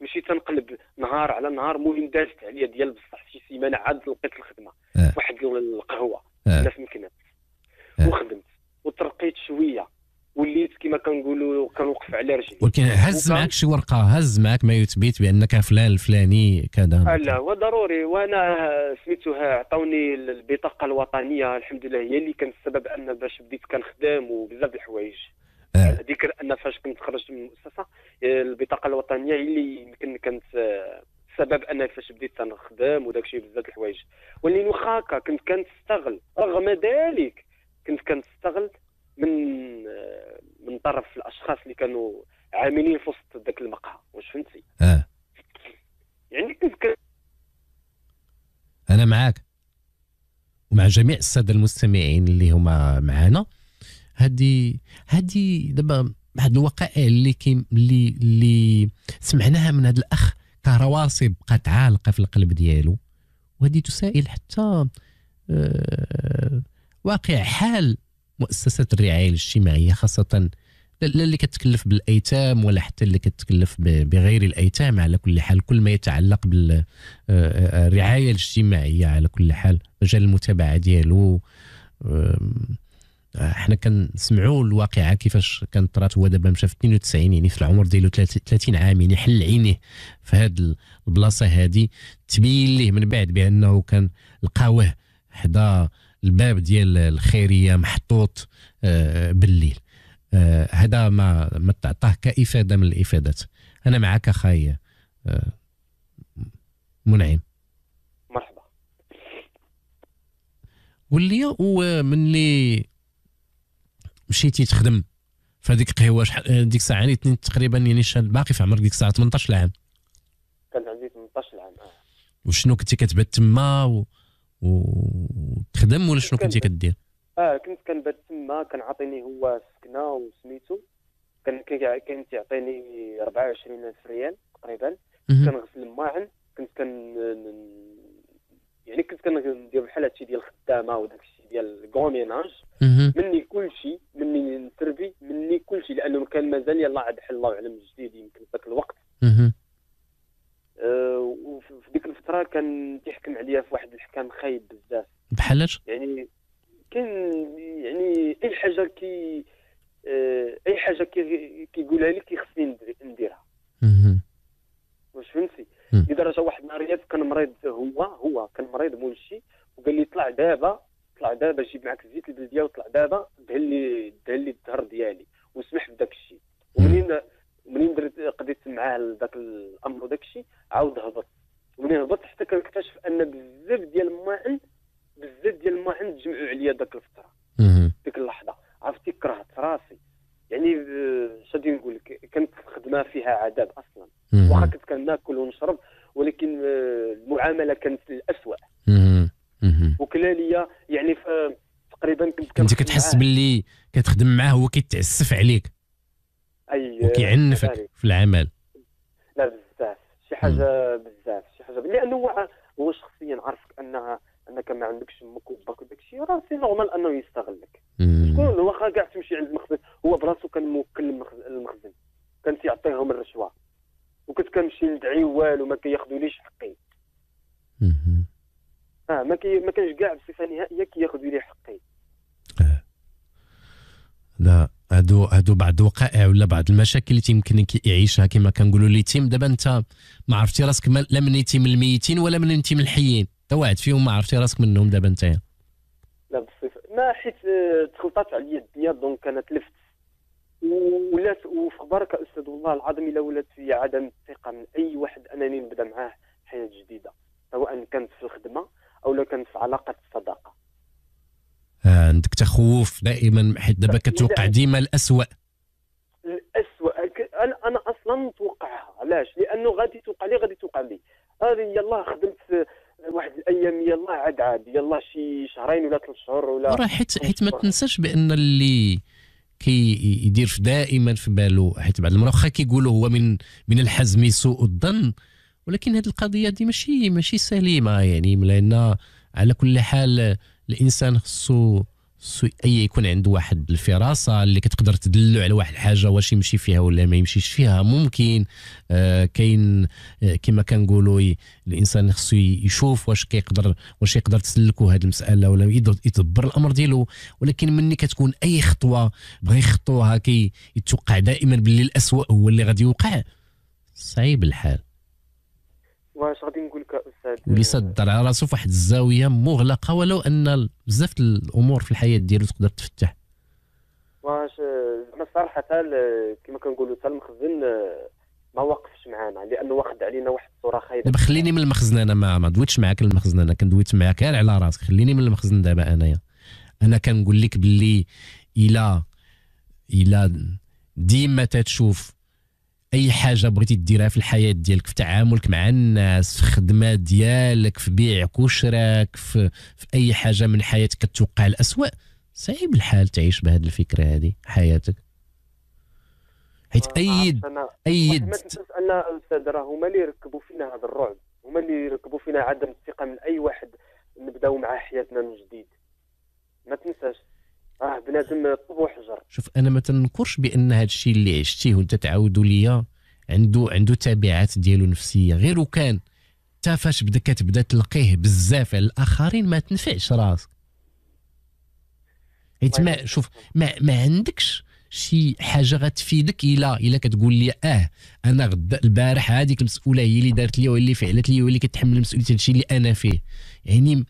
مشيت تنقلب نهار على نهار المهم دازت عليا ديال بصح شي سيمانة عاد لقيت الخدمة. آه. واحد القهوة. آه. ناس مكنات آه. وخدمت. وترقيت شوية. وليت كما كنقولوا كنوقف على رجلي. ولكن هز معك شي ورقة هز معك ما يثبت بأنك فلان الفلاني كذا. لا هو ضروري. وأنا سميتوها عطاوني البطاقة الوطنية. الحمد لله هي اللي كانت السبب أن باش بديت كنخدم وبزاف الحوايج. آه. ذكر أن فاش كنت خرجت من المؤسسة البطاقة الوطنية هي اللي يمكن كانت آه، السبب أن فاش بديت تنخدم وداك الشيء بزاف الحوايج. ولكن واخا هكا كنت كنستغل رغم ذلك كنت كنستغل من آه، من طرف الأشخاص اللي كانوا عاملين في وسط ذاك المقهى. واش فهمتي؟ آه. يعني كنت ك... أنا معاك. ومع جميع السادة المستمعين اللي هما معنا هذه هذه دابا واحد الوقائع اللي كي اللي اللي سمعناها من هذا الأخ كرواسب بقات عالقه في القلب ديالو. وهذه تسائل حتى آه، واقع حال مؤسسات الرعاية الاجتماعية خاصة لا اللي كتكلف بالأيتام ولا حتى اللي كتكلف بغير الأيتام على كل حال. كل ما يتعلق بالرعايه الاجتماعية على كل حال. مجال المتابعة ديالو أم، إحنا كنسمعوا الواقعة كيفاش كانت طرات. هو دابا مشى في 92 يعني في العمر ديالو 30 عام يعني حل عينيه في هاد البلاصة هادي. تبين ليه من بعد بأنه كان لقاوه حدا الباب ديال الخيرية محطوط آه، بالليل. آه، هذا ما ما تعطاه كإفادة من الإفادات. أنا معك اخاي آه، منعم. مرحبا. واللي وملي مشيتي تخدم في هذيك القهوة شحال ديك الساعة يعني تقريبا يعني شحال باقي في عمرك ديك الساعة 18 عام كان عندي 18 عام. وشنو كنتي كتبات تما و... وتخدم ولا شنو كنتي كدير؟ آه كنت كنبات تما كان عاطيني هو سكنة وسميتو. كان كان تيعطيني 24000 ريال تقريبا. كنغسل الماعن كنت كن يعني كنت كندير بحال هادشي ديال الخدامة وداك الشيء ديال الكوميناج مهم. مني كل شيء مني نتربي مني كل شيء لأنه كان مازال يلاه عاد حل الله اعلم جديد يمكن في ذاك الوقت. وفي في ديك الفترة كان تيحكم عليا في واحد الحكام خايب بزاف. بحالاش يعني كان يعني أي حاجة كي أه أي حاجة كي كيقولها لي كيخصني ندير- نديرها. واش فهمتي. لدرجة واحد النهار كان مريض هو هو كان مريض مولشي وقال لي طلع دابا طلع دابا جيب معك زيت البلدية وطلع دابا دهن لي دهن لي الظهر ديالي وسمح بداك الشيء. ومنين منين درت قضيت معاه ذاك الأمر وداك الشيء عاود هبط. ومنين هبط؟ حتى كنكتشف أن بزاف ديال الماعن بزاف ديال الماعن تجمعوا عليا ذاك الفترة. ديك اللحظة. عرفتي؟ كرهت راسي. يعني آه، اش غادي نقول لك؟ كانت الخدمه فيها عذاب أصلا. واخا. كنت كناكل ونشرب ولكن آه، المعاملة كانت الاسوء. وكلا ليا يعني تقريبا كنت أنت كتحس. باللي كتخدم معاه هو كيتعسف عليك. أي وكيعنفك. في العمل. لا بزاف. شي حاجة بزاف. شي حاجة. لأنه هو هو شخصيا عارفك أنها أنك ما عندكش أمك وباك وداك الشيء. راه c'est normal أنه يستغلك. شكون؟ واخا كاع تمشي عند المخزن. هو براسو كان موكل المخز- المخزن. كان تيعطيهم الرشوة. وكنت كنمشي ندعي والو ما كياخذوليش حقي. آه ما كي ما كانش كاع بصفة نهائية كياخذوا لي حقي. لا هادو هادو بعض الوقائع ولا بعض المشاكل اللي تيمكن يعيشها. كما كنقولوا اليتيم دابا انت ما عرفتي راسك لا من يتيم الميتين ولا من يتيم الحيين. تا واحد فيهم ما عرفتي راسك منهم دابا انت. لا بصفه ما حيت آه، تخلطات عليا الدنيا donc أنا تلفت ولات وفي خبارك يا أستاذ والله العظيم إلا ولات في عدم الثقة من أي واحد أنني نبدأ معاه حياة جديدة سواء كانت في الخدمة أو كانت في علاقة الصداقة. عندك تخوف دائما حيت دابا كتوقع. ديما الاسوء ك- أنا أنا أصلا متوقعها علاش؟ لأنه غادي توقع لي غادي توقع لي. هذه يلا خدمت واحد الأيام يلا عاد عاد يلا شي شهرين ولا ثلاث شهور ولا راه حيت حيت ما تنساش بأن اللي كي يدير في دائما في باله حيت بعض المرات واخا كيقولوا هو من من الحزم سوء الظن ولكن هذه القضية دي ماشي ماشي سليمة يعني لأن على كل حال الإنسان خصو أي يكون عنده واحد الفراسة اللي كتقدر تدلو على واحد الحاجة واش يمشي فيها ولا ما يمشيش فيها. ممكن آه كاين آه كما كنقولوا الإنسان خصو يشوف واش كيقدر واش يقدر تسلكوا هذه المسألة ولا يد- يدبر الأمر ديالو. ولكن مني كتكون أي خطوة بغى يخطوها كي يتوقع دائما باللي الاسوء هو اللي غادي يوقع صعيب الحال. واش غادي نقول لك أستاذ؟ صدر على راسو في واحد الزاوية مغلقة ولو أن بزاف الأمور في الحياة ديالو تقدر تفتح واش زعما صراحة كما كنقولوا حتى المخزن آه، ما وقفش معنا لأنه واخد علينا واحد الصورة خايبة. دابا خليني من المخزن أنا ما ما دويتش معاك المخزن أنا كندويت معاك غير على راسك. خليني من المخزن دابا أنايا. أنا كنقول لك باللي إلى إلى ديما تتشوف أي حاجة بغيتي ديرها في الحياة ديالك في تعاملك مع الناس في خدمة ديالك في بيعك وشراك في, في أي حاجة من حياتك كتوقع الاسوء صعيب الحال تعيش بهذه الفكرة هذه حياتك. حيت أنا ايد ما تنساش أن أستاذ راه هما اللي ركبوا فينا هذا الرعب هما اللي ركبوا فينا عدم الثقة من أي واحد نبداو معاه حياتنا من جديد. ما تنساش. راه بنادم طوب وحجر شوف أنا ما تنكرش بأن هذا الشيء اللي عشتيه وأنت تعاودوا ليا عنده عنده تبعات ديالو نفسية. غير وكان تا فاش بدا كتبدا تلقيه بزاف على الآخرين ما تنفعش راسك. حيت ما شوف ما ما عندكش شي حاجة غتفيدك إلا إلا كتقول لي آه أنا غدا البارح هذيك المسؤولة هي اللي دارت لي واللي فعلت لي واللي كتحمل مسؤولية هذا الشيء اللي أنا فيه. يعني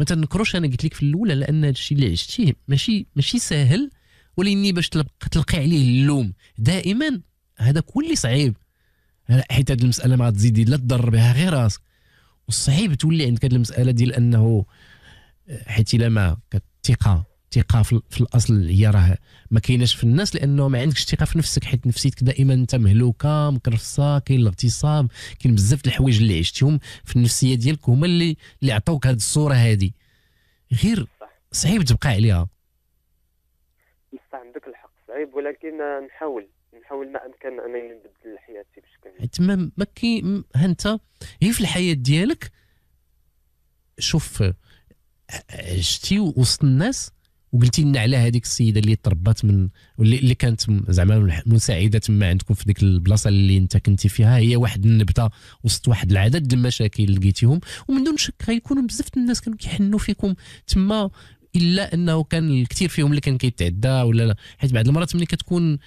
ما تنكروش أنا قلت لك في الأولى لأن هذا الشيء اللي عشتيه ماشي ماشي ساهل ولكن باش تلقى تلقي عليه اللوم. دائما هذاك هو اللي صعيب حيت هذه المسألة ما غتزيدي لا تضر بها غير راسك. والصعيب تولي عندك هذه المسألة ديال أنه حيت إلا ما كثقه الثقة في, في الأصل هي راه ما كايناش في الناس لأنه ما عندكش ثقة في نفسك حيت نفسيتك دائما أنت مهلوكة مكرفصه كاين الاغتصاب كاين بزاف د الحوايج اللي عشتيهم في النفسية ديالك هما اللي اللي عطوك هذه الصورة هذه غير صعيب تبقى عليها. بصح عندك الحق. صعيب ولكن نحاول. نحاول ما أمكن انني نبدل حياتي بشكل حيت ما ما كاين أنت هي في الحياة ديالك شوف عشتي وسط الناس وقلتي لنا على هذيك السيدة اللي تربات من اللي كانت زعما مساعدة تما عندكم في ديك البلاصة اللي انت كنتي فيها. هي واحد النبتة وسط واحد العدد المشاكل اللي لقيتيهم. ومن دون شك غيكونوا بزاف الناس كانوا كيحنوا فيكم تما إلا أنه كان الكثير فيهم اللي كان كيتعدى ولا لا. حيت بعض المرات ملي كتكون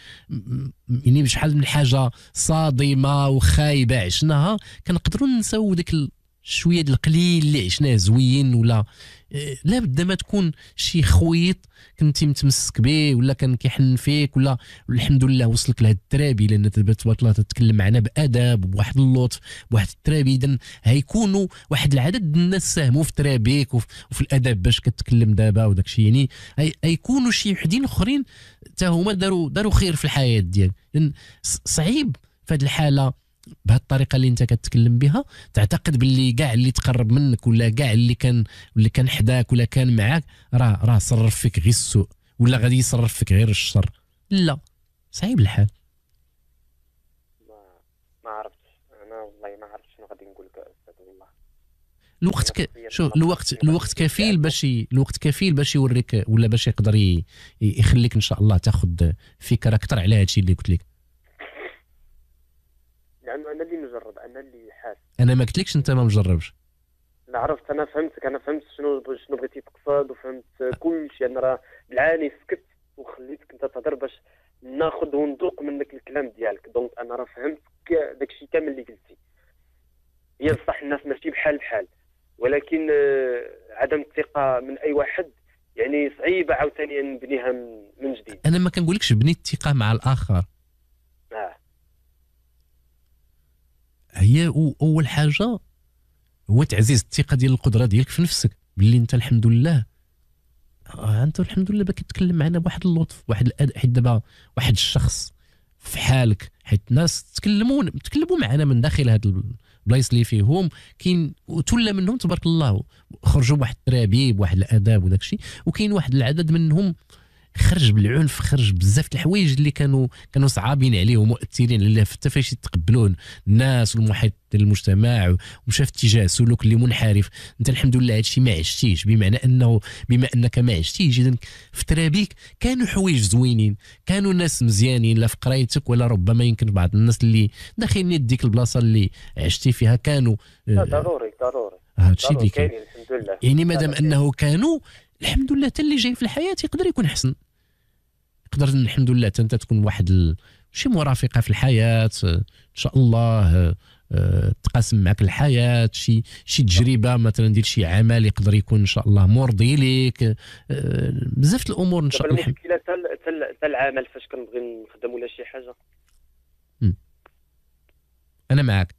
يعني بشحال من حاجة صادمة وخايبة عشناها كنقدروا نساو ديك شوية القليل اللي عشناه زوين ولا آه، لا بد ما تكون شي خويط كنتي متمسك به ولا كان كيحن فيك ولا الحمد لله وصلك لهاد الترابي لأن تبارك الله تتكلم معنا بأدب بواحد اللطف بواحد الترابي اذا هيكونوا واحد العدد الناس ساهموا في ترابيك وفي الأدب باش كتكلم دابا وداك الشيء. يعني هيكونوا شي وحدين آخرين حتى هما داروا داروا خير في الحياة ديالك. لأن صعيب في هذه الحالة بهالطريقة اللي انت كتكلم بها تعتقد باللي كاع اللي تقرب منك ولا كاع اللي كان اللي كان حداك ولا كان معاك راه راه صرف فيك غير السوء ولا غادي يصرف فيك غير الشر. لا. صعيب الحال. ما ما عرفتش. أنا والله ما عرفتش شنو غادي نقول لك أستاذ والله. الوقت ك... شو الوقت الوقت كفيل باش الوقت كفيل باش يوريك ولا باش يقدر يخليك إن شاء الله تاخذ فكرة أكثر على هذا الشيء اللي قلت لك. لأنه أنا اللي مجرب أنا اللي حاس. أنا ما قلتلكش أنت ما مجربش. لا عرفت أنا فهمتك أنا فهمت شنو شنو بغيتي تقصد وفهمت كل شيء. أنا راه بالعاني سكت وخليتك أنت تهضر باش ناخذ وندوق منك الكلام ديالك. donc أنا راه فهمت داك الشيء كامل اللي قلتي. هي صح الناس ماشي بحال بحال ولكن آه، عدم الثقة من أي واحد يعني صعيبة عاوتاني نبنيها من جديد. أنا ما كنقولكش بني الثقة مع الآخر. آه. هي أول حاجة هو تعزيز الثقة ديال القدرة ديالك في نفسك. باللي أنت الحمد لله. آه أنت الحمد لله باكي تتكلم معنا بواحد اللطف واحد حيت دابا واحد الشخص في حالك حيت الناس تكلموا تكلموا معنا من داخل هاد البلايص اللي فيهم. كاين وتولى منهم تبارك الله. خرجوا بواحد الترابيب واحد الأداب وداك الشيء وكاين واحد العدد منهم خرج بالعنف خرج بزاف الحوايج اللي كانوا كانوا صعابين عليه ومؤثرين عليه. حتى فاش يتقبلون الناس والمحيط المجتمع ومشى في اتجاه سلوك اللي منحرف. انت الحمد لله هادشي ما عشتيش بمعنى انه بما انك ما عشتيش اذا في ترابيك كانوا حوايج زوينين كانوا ناس مزيانين لا في قرايتك ولا ربما يمكن بعض الناس اللي داخلين ديك البلاصة اللي عشتي فيها كانوا ضروري ضروري. هادشي اللي كاين. يعني مادام انه كانوا الحمد لله حتى اللي جاي في الحياة يقدر يكون أحسن. يقدر الحمد لله أنت تكون واحد ال... شي مرافقة في الحياة إن شاء الله آه، تقاسم معك الحياة شي شي تجربة مثلا ديال شي عمل يقدر يكون إن شاء الله مرضي ليك آه، بزاف الأمور إن شاء الله. المشكلة حتى العمل فاش كنبغي نخدم ولا شي حاجة؟ أنا معك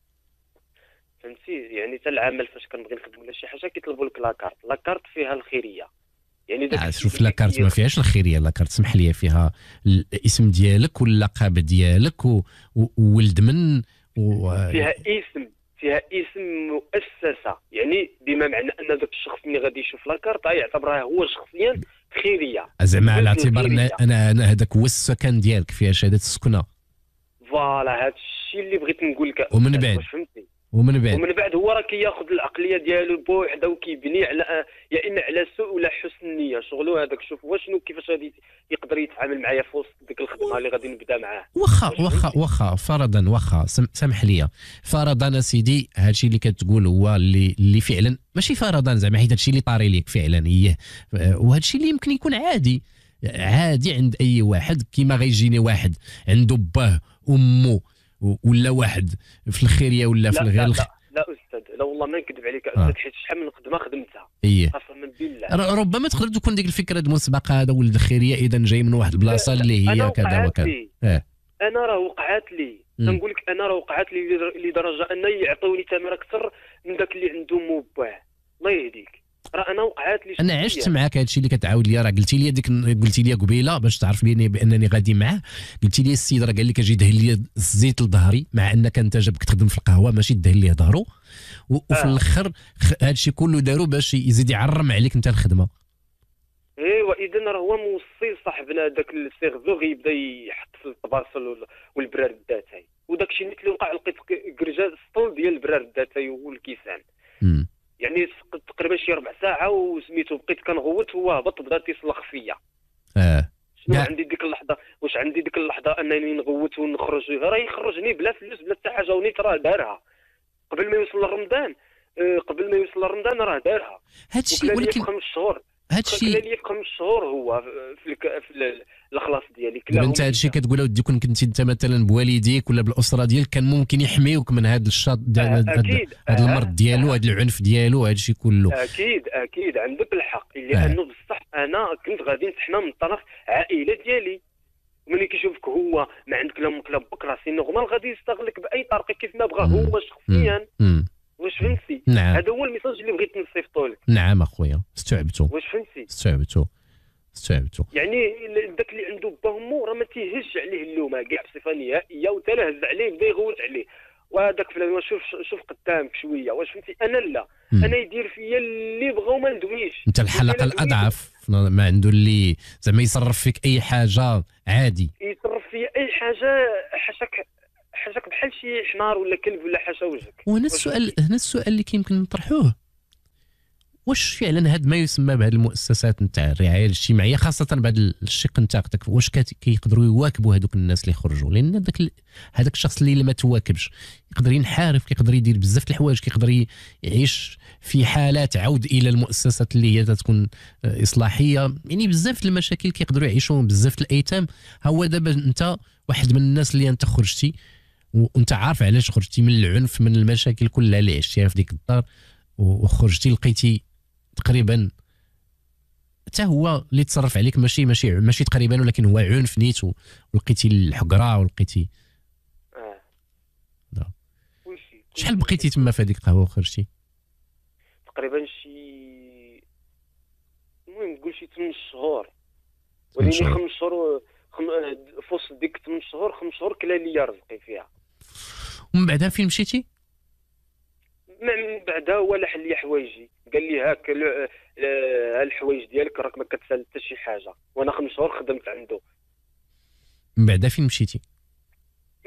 فهمتي؟ يعني حتى العمل فاش كنبغي نخدم ولا شي حاجة كيطلبوا لك la carte. la carte فيها الخيرية. يعني داك شوف la carte ما فيهاش الخيريه la carte سمح لي فيها الاسم ديالك واللقب ديالك وولد من و... فيها اسم فيها اسم مؤسسة. يعني بما معنى أن ذاك الشخص اللي غادي يشوف la carte يعتبرها هو شخصيا خيرية. زعما على اعتبار أنا أنا هذاك هو السكن ديالك فيها شهادة السكنة. فوالا هذا الشيء اللي بغيت نقول لك. ومن بعد؟ فهمتني؟ ومن بعد؟ ومن بعد هو راه كياخذ العقلية ديالو بوحده وكيبني على يا إما على سوء ولا حسن النية. شغلو هذاك شوف هو شنو كيفاش غادي يقدر يتعامل معايا في وسط ديك الخدمة اللي غادي نبدأ معاه؟ واخا واخا واخا فرضا واخا سمح لي. فرضا سيدي هادشي اللي كتقول هو اللي اللي فعلا ماشي فرضا زعما حيت هادشي اللي طاري ليك فعلا اييه وهادشي اللي يمكن يكون عادي. عادي عند أي واحد كيما غيجيني واحد عنده باه أمه ولا واحد في الخيريه ولا في الغير؟ لا, لا, لا أستاذ لا والله ما نكذب عليك أستاذ آه. حيت شحال من خدمة خدمتها؟ إيه. قسما بالله. ربما تقدر تكون ديك الفكرة المسبقه هذا ولد الخيريه إذا جاي من واحد البلاصه اللي هي كذا وكذا. آه. أنا راه وقعات لي. نقول لك أنا راه وقعات لي لدرجة أن يعطوني ثمن أكثر من ذاك اللي عنده مو باه. الله يهديك. راه أنا وقعات لي أنا عشت معك هذا الشيء اللي كتعاود لي. راه قلتي لي ديك قلتي لي قبيلة باش تعرف باني بأنني غادي معاه. قلتي لي السيد راه قال لك أجي دهن لي الزيت لظهري مع أنك أنت جابك تخدم في القهوة ماشي دهن لي ظهرو وفي آه. الآخر هذا الشيء كله دارو باش يزيد يعرم عليك أنت الخدمة. إيوا إذا راه هو موصي صاحبنا داك ال serveur غيبدا يحط في الطباصل والبرار الداتاي وداك الشيء اللي وقع لقيت كرجال سطل ديال البرار الداتاي والكيسان. يعني تقريبا شي ربع ساعة وسميتو بقيت كنغوت هو هبط بدا تيصلخ فيا. آه. شنو. عندي ديك اللحظة؟ واش عندي ديك اللحظة أنني نغوت ونخرج؟ راه يخرجني بلا فلوس بلا حتى حاجة ونيت راه دارها. قبل ما يوصل لرمضان آه، قبل ما يوصل لرمضان راه دارها. هادشي ولكن خمس شهور. هادشي كلا لي في خمس شهور هو في الك... في ال- الخلاص ديالي. دابا انت هادشي كتقول ودي كون كنتي انت مثلا بوالديك ولا بالأسرة ديالك كان ممكن يحميوك من هذا الشط ديال آه، آه، المرض ديالو آه، هاد العنف ديالو هادشي كله. أكيد أكيد. عندك الحق. آه. لأنه بصح أنا كنت غادي نتحمى من طرف عائلة ديالي. ملي كيشوفك هو ما عندك لا أمك لا باك راه c'est normal غادي يستغلك بأي طريقة كيف ما بغى مم. هو شخصيا. مم. واش فهمتي نعم. هذا هو ال message اللي بغيت نصيفطو لك. نعم أخويا. استوعبتو. واش فهمتي استوعبتو. استوعبتو. يعني داك اللي عنده با ومو راه ما تيهزش عليه اللومه كاع بصفه نهائيه وتا لا هز عليه بدا يغوت عليه. وهذاك فلان شوف شوف قدامك شوية. واش فهمتي أنا لا. مم. أنا يدير فيا اللي بغى وما ندويش. أنت الحلقة الأضعف. ما عنده اللي زعما يصرف فيك أي حاجة عادي. يصرف فيا أي حاجة حاشاك حاشاك بحال شي حمار ولا كلب ولا حاشا وجهك. وهنا السؤال هنا السؤال اللي كيمكن نطرحوه. واش فعلا هاد ما يسمى بهذه المؤسسات نتاع الرعاية الاجتماعية خاصة بعد الشق نتاعك؟ واش كيقدروا يواكبوا هذوك الناس اللي خرجوا لأن ال- هذاك الشخص اللي ما تواكبش يقدر ينحرف كيقدر يدير بزاف الحوايج كيقدر يعيش في حالات عود إلى المؤسسات اللي هي تكون آه، إصلاحية. يعني بزاف المشاكل كيقدروا يعيشوهم بزاف الأيتام. هو دابا أنت واحد من الناس اللي أنت خرجتي وانت عارف علاش خرجتي من العنف من المشاكل كلها اللي عشتيها في ديك الدار وخرجتي لقيتي تقريبا حتى هو اللي تصرف عليك ماشي ماشي ماشي تقريبا ولكن هو عنف نيت ولقيتي الحقرة ولقيتي آه شحال. بقيتي تما في هذيك القهوة وخرجتي تقريبا شي المهم نقول شي 8 شهور ثمان وليني شهور. خمس شهور خم... في وسط ديك 8 شهور خمس شهور كلا ليا رزقي فيها ومن بعدها فين مشيتي؟ من بعدها هو لاح لي حوايجي. قال لي هاك آه، الحوايج ديالك راك ما كتسال حتى شي حاجة. وأنا خمس شهور خدمت عنده. من بعدها فين مشيتي؟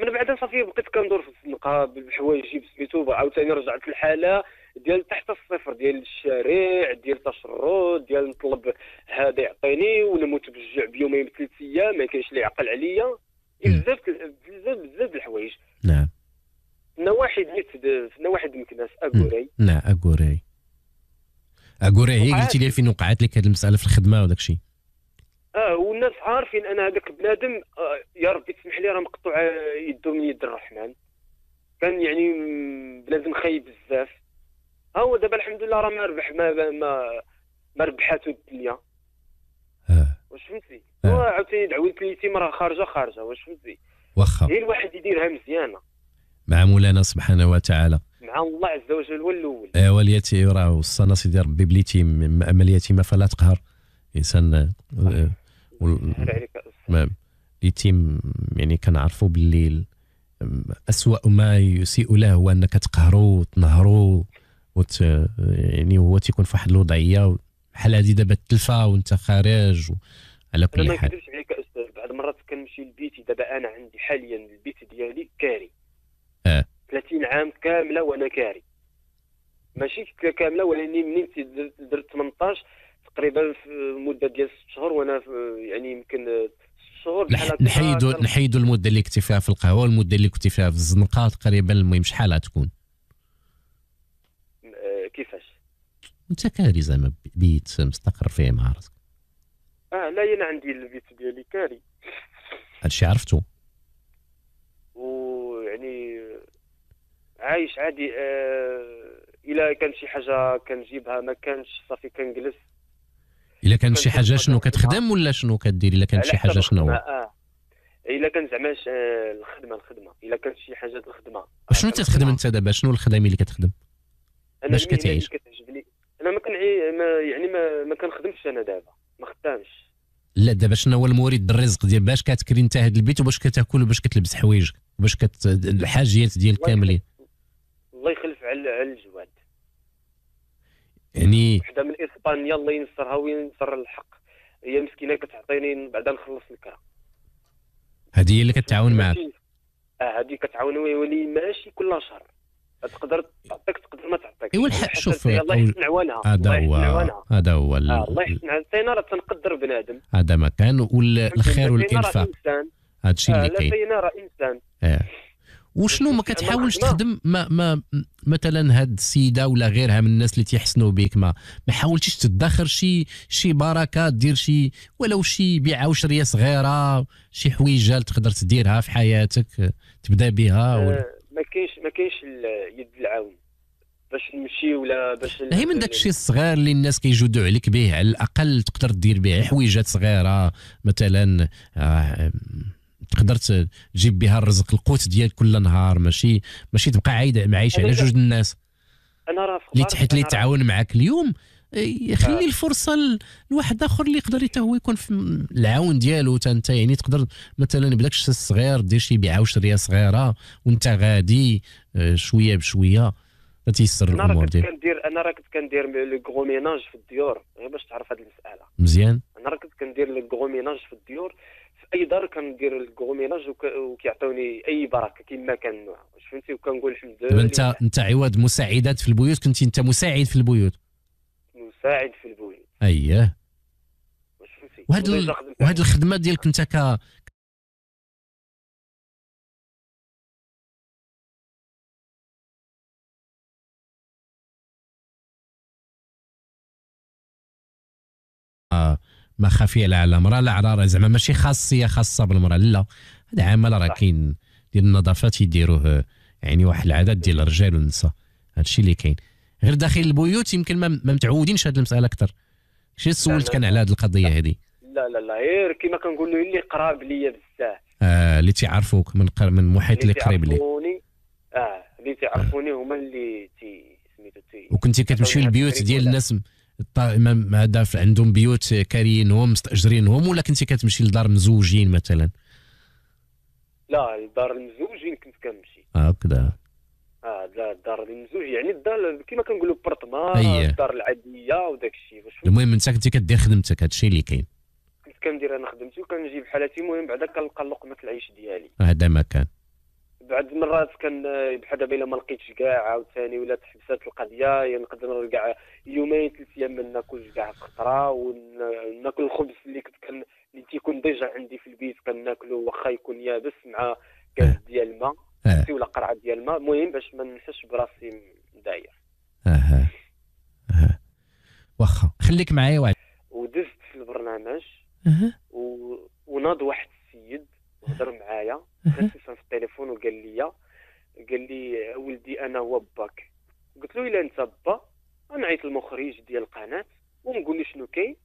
من بعدها صافي بقيت كندور في الزنقه بحوايجي بسميتو عاوتاني رجعت الحاله ديال تحت الصفر ديال الشارع ديال تشرد ديال نطلب هذا يعطيني ونموت بالجوع بيومين بثلاث أيام ما كاينش اللي يعقل عليا. بزاف بزاف بزاف الحوايج. نعم. نواحي في نواحي مكناس اكوري نعم اكوري اكوري هي. قلتي لي فين وقعت لك هذه المسألة في الخدمة وداك الشيء آه والناس عارفين أنا هذاك بنادم آه يا ربي تسمح لي راه مقطوع آه، يدو من يد الرحمن. كان يعني بنادم خايب بزاف. ها هو دابا الحمد لله راه ما ربح ما ما ما ربحاتو الدنيا. آه. واش فهمتي؟ آه. هو عاوتاني دعوة اليتيم راه خارجة خارجة واش فهمتي؟ واخا. هي الواحد يديرها مزيانة. مع مولانا سبحانه وتعالى. مع الله عز وجل هو الأول ايوا اليتيم راه وصانا سيدي ربي باليتيم اما اليتيم فلا تقهر. إنسان آه، وال- سهل عليك. أستاذ. ما اليتيم يعني كنعرفوا باللي ال- أسوأ ما يسيء له هو أنك تقهروا وتنهروا وت يعني هو تيكون في واحد الوضعية بحال هذه دابا التلفة وانت خارج و... على أنا كل ما حال. نكذبش عليك أستاذ بعض المرات كنمشي لبيتي دابا أنا عندي حاليا البيت ديالي كاري. آه. 30 عام كاملة وأنا كاري. ماشي كاملة ولكن منين درت- درت 18 تقريبا في مدة ديال 6 شهور وأنا يعني يمكن 6 شهور نحيدوا نحيدوا المدة اللي كنتي فيها في القهوة والمدة اللي كنتي فيها في الزنقة تقريبا المهم شحال تكون آه، كيفاش؟ أنت كاري زعما بيت مستقر فيه مع راسك. آه لا أنا عندي البيت ديالي كاري. هادشي عرفتو. ويعني عايش عادي آه إلا كان شي حاجة كنجيبها ما كانش صافي كنجلس إلا كان شي حاجة شنو؟ كتخدم ولا شنو كدير؟ إلا على شي حاجة شنو هو؟ آه إلا كان زعما آه، الخدمة الخدمة. إلا كانت شي حاجة الخدمة. شنو تخدم أنت دابا؟ شنو الخدمة اللي كتخدم؟ باش كتعيش؟ كتعجبني؟ أنا ما كنعي ما يعني ما, ما كنخدمش أنا دابا. ما خدامش. لا دابا شنو هو المورد الرزق ديال باش كتكري انت هذا البيت وباش كتاكل وباش كتلبس حوايجك وباش كت الحاجيات ديالك الله كاملين الله يخلف على الجواد. يعني وحدة من إسبانيا الله ينصرها وينصر الحق. هي مسكينة كتعطيني بعدا نخلص الكرا هذه هي اللي كتعاون معك آه هذه كتعاون ولي ماشي كل شهر. تقدر تعطيك تقدر ما تعطيك. إيوا الحق شوف الله يحسن عوانها. هذا هو هذا هو آه الله يحسن عوانها. راه تنقدر بنادم. هذا ما كان والخير والإنفاق. هذا الشيء اللي كاين. لا راه إنسان. آه. وشنو ما كتحاولش تخدم ما ما مثلا هاد السيدة ولا غيرها من الناس اللي تيحسنوا بك ما ما حاولتيش تدخر شي شي بركة دير شي ولو شي بيعة وشرية صغيرة شي حويجة تقدر تديرها في حياتك تبدأ بها ولا أه ما كاينش ما كاينش يد العون باش نمشي ولا باش هي من داك الشيء الصغير اللي الناس كيجودوا عليك به على الأقل تقدر دير به حويجات صغيرة مثلا آه تقدر تجيب بها الرزق القوت ديالك كل نهار ماشي ماشي تبقى عايد معيش على جود الناس. أنا راه اللي تحت اللي تعاون معك اليوم يخلي الفرصة لواحد آخر اللي يقدر حتى هو يكون في العون ديالو حتى انت يعني تقدر مثلا بداك الشيء الصغير دير شي بيعة وشرية صغيرة وانت غادي آه، شوية بشوية تيسر الأمور ديالك. أنا كندير أنا راه كنت كندير le gros ménage في الديور غير باش تعرف هذه المسألة. مزيان. أنا راه كنت كندير le gros ménage في الديور في أي دار كندير الكغو ميناج وكيعطوني أي بركة كما كان النوع فهمتي وكنقول الحمد لله انت انت عواد مساعدات في البيوت كنت انت مساعد في البيوت. مساعد في البيوت اييه وهاد ال... وهاد الخدمة ديالك أنت ك آه. ما خفي على المراه لا على زعما ماشي خاصية خاصة بالمراه لا هذا عمل راه كاين ديال النظافات يديروه يعني واحد العدد ديال الرجال والنساء. هذا الشيء اللي كاين. غير داخل البيوت يمكن ما, متعودينش هذه المسألة أكثر شي سولت كان على هذه القضية هذه لا لا لا. غير كما كنقول له اللي قراب ليا بزاف. آه اللي تيعرفوك من قر... من محيط اللي قريب لي آه اللي تيعرفوني هما اللي تي سميتو تي وكنتي كتمشي للبيوت ديال الناس هذا عندهم بيوت كاريينهم مستأجرينهم ولا كنتي كتمشي لدار مزوجين مثلا؟ لا الدار المزوجين كنت كنمشي. هكذا. آه لا الدار المزوج يعني الدار كما كنقولوا برطمان الدار العادية وداك الشيء. المهم انت كنتي كدير خدمتك هذا الشيء اللي كاين. كنت كندير أنا خدمتي وكنجيب حالاتي المهم بعدا كنلقى لقمة العيش ديالي. هذا ما كان. بعد المرات كان بحال دابا إلا ما لقيتش كاع عاوتاني ولا تحبسات القضية نقدر كاع يومين ثلاث أيام ما ناكلش كاع خطره وناكل الخبز اللي كنت كان اللي تيكون ديجا عندي في البيت كناكلو واخا يكون يابس مع كاس آه. ديال الماء. آه. ولا قرعه ديال الماء. المهم باش ما نحسش براسي داير أها. أها. واخا. خليك معايا واحد. ودزت في البرنامج. أها. و... وناض واحد السيد. هضر معايا. خصيصا في التليفون وقال لي قال لي ولدي أنا هو باك. قلت له إلا أنت با نعيط المخرج ديال القناة. ونقول لي شنو كاين.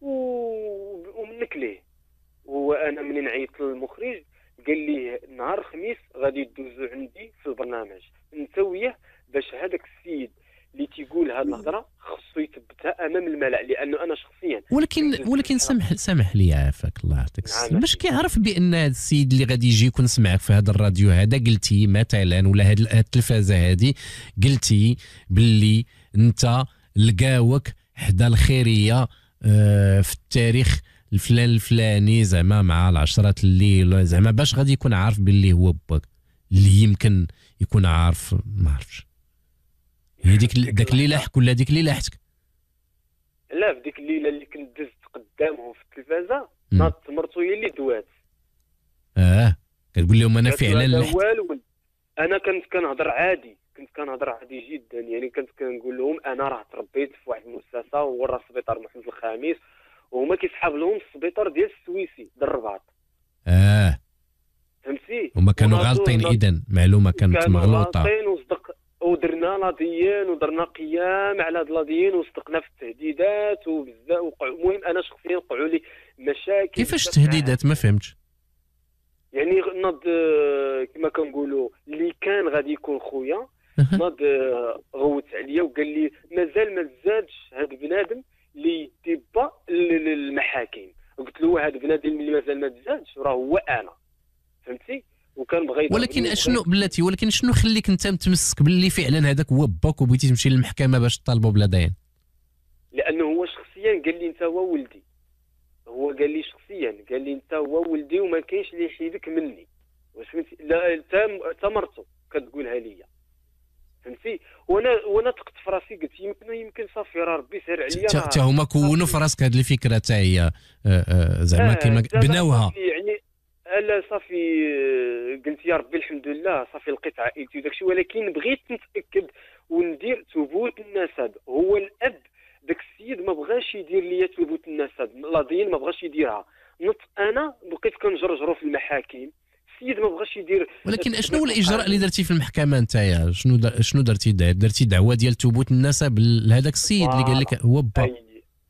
و... ومنك ليه. وأنا منين نعيط للمخرج؟ قال لي نهار الخميس غادي يدوزو عندي في البرنامج. انت وياه باش هذاك السيد اللي تيقول هذه الهضرة خصو يثبتها أمام الملأ لأنه أنا شخصيا ولكن ولكن سامح سامح لي عافاك الله يعطيك الصحه باش كيعرف بأن هذا السيد اللي غادي يجي يكون سمعك في هذا الراديو هذا قلتي مثلا ولا هذه التلفازة هذه قلتي باللي أنت لقاوك حدا الخيرية آه، في التاريخ الفلان الفلاني زعما مع العشرة الليل زعما باش غادي يكون عارف باللي هو باك اللي يمكن يكون عارف ما عرفش هي ديك داك الليلة حك ولا ديك الليلة حتك لا في ديك الليلة اللي كنت دزت قدامهم في التلفازة ناضت مرتو هي اللي دوات. آه. كتقول لهم أنا فعلا لحت والو. أنا كنت كنهضر عادي كنت كنهضر عادي جدا. يعني كنت كنقول لهم أنا راه تربيت في واحد المؤسسة ورا سبيطار محمد الخامس وهما كيسحاب لهم السبيطار ديال السويسي در الرباط. آه. فهمتي؟ هما كانوا غالطين اذا معلومة كانت مغلوطة. غالطين وصدق ودرنا لاضيين ودرنا قيام على هاد لاضيين وصدقنا في التهديدات وبزاف وقع المهم أنا شخصيا وقعوا لي مشاكل. كيفاش التهديدات ما فهمتش. يعني نض كما كنقولوا اللي كان غادي يكون خويا نض غوت عليا وقال لي مازال ما زادش هذا بنادم اللي يتبع المحاكم قلت له هذا بنادم اللي مازال ما تزادش راه هو أنا. فهمتي؟ وكان بغى ولكن شنو بلاتي ولكن شنو خليك أنت متمسك باللي فعلا هذاك هو باك وبغيتي تمشي للمحكمة باش تطالبوا بلا دين لأنه هو شخصيا قال لي أنت هو ولدي. هو قال لي شخصيا قال لي أنت هو ولدي وما كاينش اللي يحيدك مني. واش فهمتي؟ لا تا مرته كتقولها ليا. فهمتي؟ وأنا وأنا ثقت في راسي قلت يمكن يمكن صافي راه ربي سهل عليا حتى هما كونوا في راسك هذه الفكرة حتى هي آه، آه، زعما آه، كيما بناوها. يعني لا صافي قلت يا ربي الحمد لله صافي لقيت عائلتي وداكشي ولكن بغيت نتأكد وندير ثبوت النسب. هو الأب داك السيد ما بغاش يدير لي ثبوت النسب l'ADN ما بغاش يديرها. نضت أنا بقيت كنجرجرو في المحاكم. السيد ما بغاش يدير ولكن اشنو هو الإجراء اللي درتي في المحكمة نتايا؟ شنو در... شنو درتي درتي دعوة ديال ثبوت النسب لهذاك السيد اللي قال لك هو با اي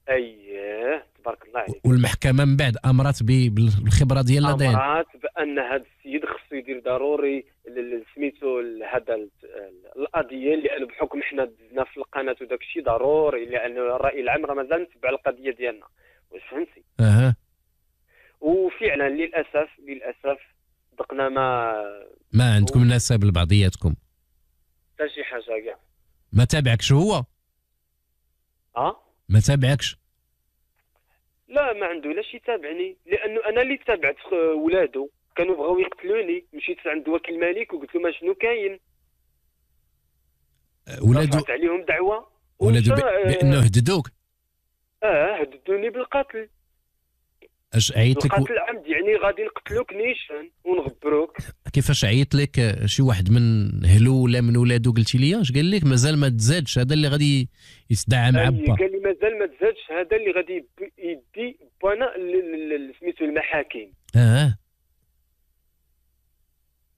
اييه تبارك الله عليك. والمحكمة من بعد أمرت بالخبرة ديال l'ADN امرات بأن هذا السيد خصو يدير ضروري سميتو هذا ال- ال- القضية لأن بحكم حنا دزنا في القناة وداك الشيء ضروري لأن الراي العام راه مازال نتبع القضية ديالنا. واش فهمتي؟ أها. وفعلا للاسف للأسف دقنا ما ما عندكم نسب لبعضياتكم؟ حتى شي حاجة كاع. ما تابعكش هو؟ آه ما تابعكش؟ لا ما عنده لا شي تابعني. لأنه أنا اللي تابعت ولادو. كانوا بغاو يقتلوني. مشيت عند وكيل الملك وقلت له ما شنو كاين. ولادو رفعت عليهم دعوة. ولادو بأنه هددوك؟ آه هددوني بالقتل. اش عيط لك القتل العمد يعني غادي نقتلوك نيشان ونغبروك. كيفاش عيط لك شي واحد من هلو ولا من ولادو قلتي لي؟ اش قال لك؟ مازال ما تزادش هذا اللي غادي يصدع مع با قال لي مازال ما تزادش هذا اللي غادي يدي بانا سميتو المحاكم. آه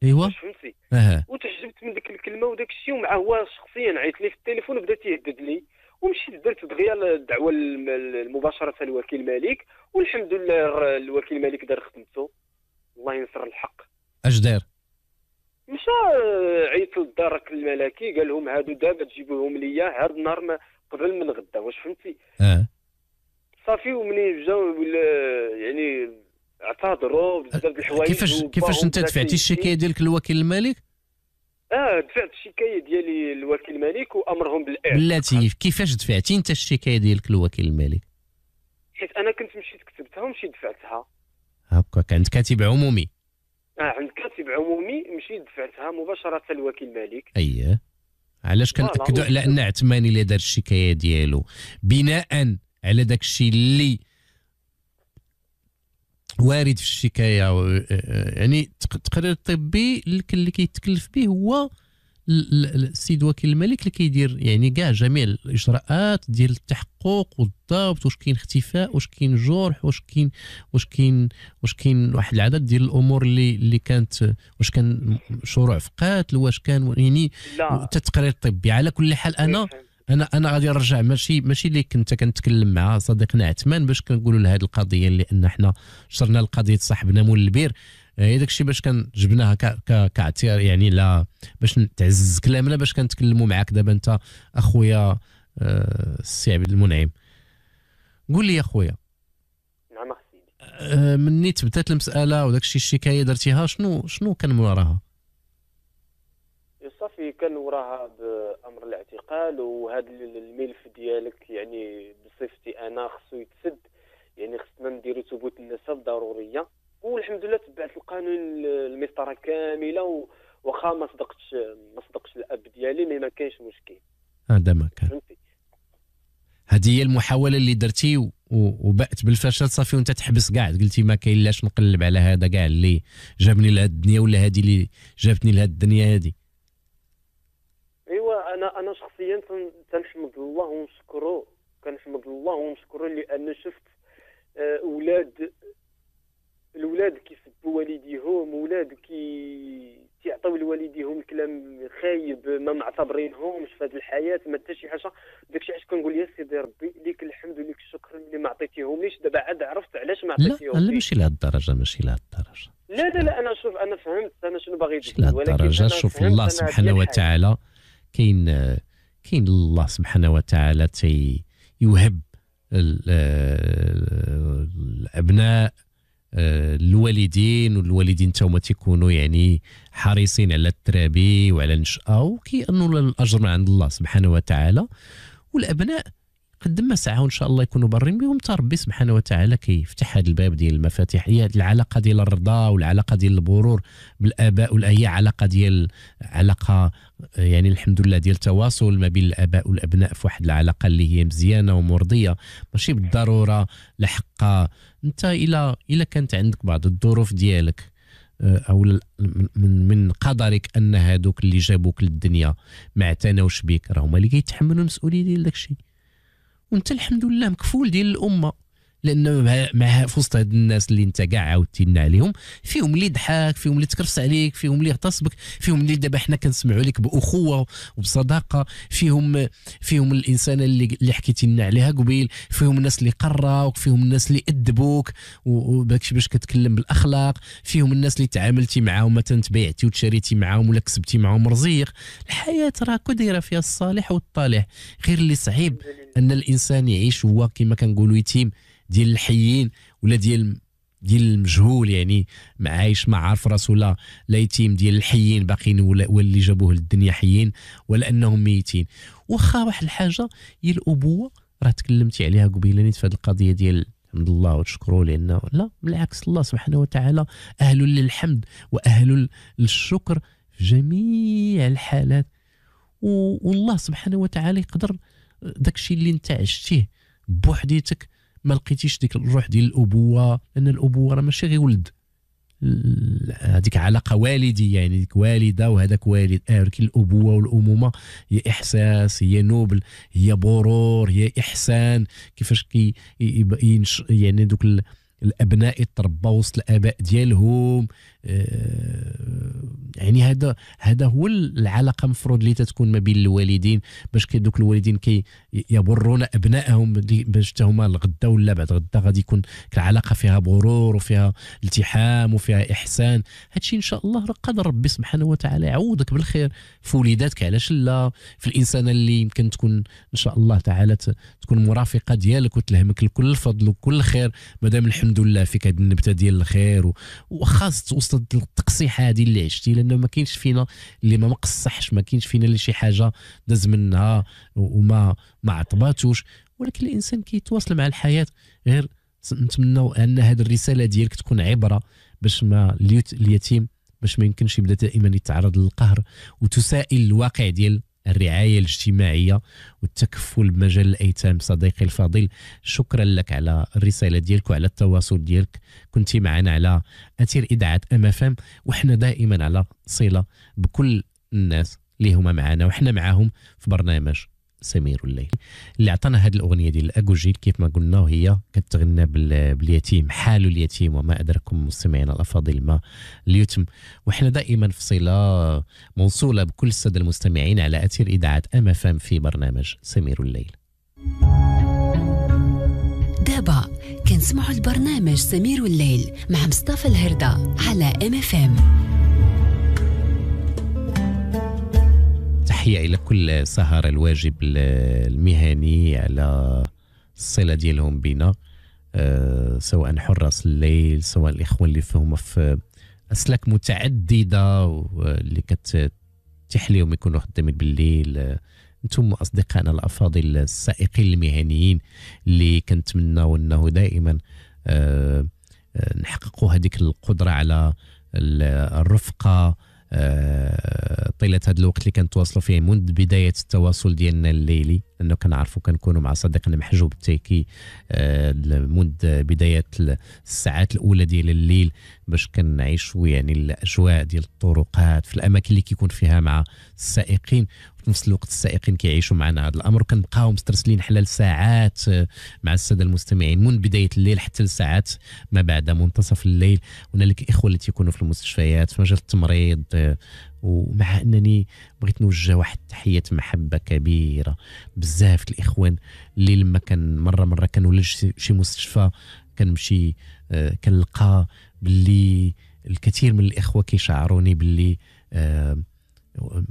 ايوا. فهمتي؟ آه وتعجبت من ديك الكلمة وداك الشيء ومع هو شخصيا عيط لي في التليفون وبدا تيهدد لي. ومشيت درت دغيا الدعوة المباشرة للوكيل الملك والحمد لله الوكيل الملك دار خدمته. الله ينصر الحق. اش دار مشى عيط للدار الملكي قال لهم هادو دابا تجيبوهم ليا هاد النهار قبل من غدا واش فهمتي؟ آه. صافي ومنين جاو يعني اعتذروا بزاف د الحوايج كيفاش كيفاش انت دفعتي الشكاية ديالك للوكيل الملك؟ آه دفعت الشكاية ديالي للوكيل الملك وأمرهم بالاعدام بلاتي كيفاش دفعتي؟ انت الشكاية ديالك للوكيل الملك حيت أنا كنت مشيت كتبتها ومشيت دفعتها. هكاك عند كاتب عمومي. آه عند كاتب عمومي مشيت دفعتها مباشرة للوكيل الملك اييه علاش كنأكدوا على ان عثماني اللي دار الشكاية ديالو. بناء على داك الشيء اللي وارد في الشكاية و- يعني تق- التقرير الطبي اللي كيتكلف به هو ال- ال- السيد وكيل الملك اللي كيدير يعني كاع جميع الإجراءات ديال التحقق والضبط واش كاين اختفاء واش كاين جرح واش كاين واش كاين واش كاين واحد العدد ديال الأمور اللي اللي كانت واش كان شروع في قتل واش كان يعني التقرير الطبي على كل حال أنا أنا أنا غادي نرجع ماشي ماشي اللي كنت كنتكلم مع صديقنا عثمان باش كنقولوا له هذه القضية لأن حنا شرنا لقضية صاحبنا مول البير. هي داك الشيء باش كان جبناها كاعتيار يعني لا باش تعزز كلامنا باش كنتكلموا معاك. دابا انت اخويا آه، السي عبد المنعم. قول لي يا خويا. نعم سيدي. آه، مني تبدات المسألة وداك الشيء الشكاية درتيها شنو شنو كان من وراها صافي كان وراها بامر الاعتقال وهذا الملف ديالك يعني بصفتي أنا خصو يتسد. يعني خصنا نديرو ثبوت النسب ضرورية. والحمد لله تبعت القانون المسطرة كاملة وأخا ما صدقتش ما صدقش الأب ديالي مي ما كاينش مشكل. هذا ما كان. فهمتي؟ هذه هي المحاولة اللي درتي و- و- وبات بالفشل صافي وانت تحبس كاع قلتي ما كاين لاش نقلب على هذا كاع اللي جابني لهاد الدنيا ولا هذه اللي جابتني لهاد الدنيا هذه أنا شخصيا تن- تنحمد الله ونشكره كنحمد الله ونشكره لأن شفت آه، أولاد الاولاد كيسبوا والديهم أولاد كي تيعطيو لوالديهم الكلام خايب ما معتبرينهمش في هذه الحياة ما حتى شي حاجة. داكشي علاش كنقول يا سيدي ربي ليك الحمد وليك الشكر اللي ما عطيتيهمليش. دابا عاد عرفت علاش ما لا عطيتيهمليش. لا ماشي لهاد الدرجة ماشي لهاد الدرجة. لا لا لا أنا شوف أنا فهمت أنا شنو باغي ولكن الدرجة. شوف الله سبحانه. وتعالى كاين كاين الله سبحانه وتعالى تي يوهب آه، الأبناء آه، الوالدين والوالدين تا هما تيكونوا يعني حريصين على الترابي وعلى النشأة وكيأنوا الأجر من عند الله سبحانه وتعالى. والأبناء قد ما سعوا ان شاء الله يكونوا بارين بهم. حتى ربي سبحانه وتعالى كيفتح هذا الباب ديال المفاتيح هي العلاقه ديال الرضا والعلاقه ديال البرور بالآباء هي علاقه ديال علاقه يعني الحمد لله ديال التواصل ما بين الآباء والأبناء في واحد العلاقه اللي هي مزيانه ومرضيه. ماشي بالضروره لحق انت إلى إلى كانت عندك بعض الظروف ديالك آه، أو من من قدرك أن هادوك اللي جابوك للدنيا ما اعتناوش بك راه هما اللي كيتحملوا المسؤولية ديال داكشي. وانت الحمد لله مكفول ديال الأمة. لأن مع في وسط هاد الناس اللي أنت كاع عاودتي عليهم فيهم اللي ضحك فيهم اللي تكرفس عليك فيهم اللي اغتصبك فيهم اللي دابا حنا كنسمعوا لك بأخوة وبصداقة فيهم فيهم الانسان اللي اللي حكيتي لنا عليها قبيل فيهم الناس اللي قراوك فيهم الناس اللي أدبوك وباش باش كتكلم بالأخلاق فيهم الناس اللي تعاملتي معاهم مثلا تبيعتي وتشاريتي معاهم ولا كسبتي معاهم رزيق. الحياة راه دايره فيها الصالح والطالح غير اللي صعيب أن الإنسان يعيش هو كما كنقولوا يتيم. ديال الحيين ولا ديال ديال المجهول يعني ما عايش ما عارف راسو لا لا يتيم ديال الحيين باقيين واللي جابوه للدنيا حيين ولا أنهم ميتين. واخا واحد الحاجة هي الأبوة راه تكلمتي عليها قبيله في هذه القضية ديال الحمد لله وتشكروا لأنه لا بالعكس الله سبحانه وتعالى أهل للحمد وأهل للشكر في جميع الحالات. والله سبحانه وتعالى يقدر داكشي اللي انت عشتيه بوحديتك ما لقيتيش ديك الروح ديال الأبوة؟ لأن الأبوة راه ماشي غير ولد. هذيك علاقة والدية يعني ديك والدة وهذاك والد. آه ولكن الأبوة والأمومة هي إحساس هي نوبل هي برور هي إحسان. كيفاش كي يعني دوك الأبناء يتربوا وسط الآباء ديالهم. يعني هذا هذا هو العلاقة المفروض اللي تتكون ما بين الوالدين باش دوك الوالدين كي يبرون أبنائهم باش حتى هما الغدا ولا بعد غدا غادي يكون العلاقة فيها برور وفيها التحام وفيها إحسان. هادشي إن شاء الله قدر ربي سبحانه وتعالى يعوضك بالخير. في وليداتك علاش لا؟ في الانسانه اللي يمكن تكون إن شاء الله تعالى تكون مرافقة ديالك وتلهمك لكل الفضل وكل الخير. مادام الحمد لله فيك هذه النبتة ديال الخير وخاص وسط التقصيحه هذه اللي عشتي لأنه ما كاينش فينا اللي ما مقصحش ما كاينش فينا اللي شي حاجة داز منها وما ما عطباتوش. ولكن الإنسان كيتواصل مع الحياة غير نتمنوا أن هذه الرسالة ديالك تكون عبرة باش ما اليتيم باش ما يمكنش يبدأ دائما يتعرض للقهر وتسائل الواقع ديال الرعاية الاجتماعية والتكفل بمجال الأيتام. صديقي الفاضل شكرا لك على الرسالة ديالك وعلى التواصل ديالك. كنت معنا على أثير إذاعة ام اف ام وحنا دائما على صلة بكل الناس اللي هما معنا وحنا معاهم في برنامج سمير الليل. اللي عطانا هذه الأغنية ديال الاكوجيل كيف ما قلنا وهي كتغنى باليتيم حال اليتيم وما أدراكم مستمعينا الأفاضل ما اليتم. وحنا دائما في صلة موصولة بكل السادة المستمعين على أثير إذاعة أم أف إم في برنامج سمير الليل. دابا كنسمعوا البرنامج سمير الليل مع مصطفى الهردة على أم أف إم. تحية إلى كل سهر الواجب المهني على الصلة ديالهم بنا أه سواء حراس الليل سواء الإخوان اللي فيهم في أسلاك متعددة اللي كتتيح لهم يكونوا خدامين بالليل أنتم اصدقائنا الأفاضل السائقين المهنيين اللي كنتمناو أنه دائما أه نحققوا هذيك القدرة على الرفقة آه، طيلة هذا الوقت اللي كنتواصلوا فيه منذ بداية التواصل ديالنا الليلي لأنه كنعرفوا كنكونوا مع صديقنا محجوب التيكي آه، منذ بداية الساعات الأولى ديال الليل. باش كنعيشوا يعني الأجواء ديال الطرقات في الأماكن اللي كيكون فيها مع السائقين. في نفس الوقت السائقين كيعيشوا معنا هذا الأمر. وكنبقاو مسترسلين حلال ساعات آه، مع السادة المستمعين. من بداية الليل حتى لساعات ما بعد منتصف الليل. هنالك إخوة اللي تيكونوا في المستشفيات في مجال التمريض آه، ومع أنني بغيت نوجه واحد تحيه محبة كبيرة بزاف الإخوان اللي لما كان مرة مرة كنولج شي مستشفى كنمشي آه كنلقى باللي الكثير من الإخوة كيشعروني باللي آه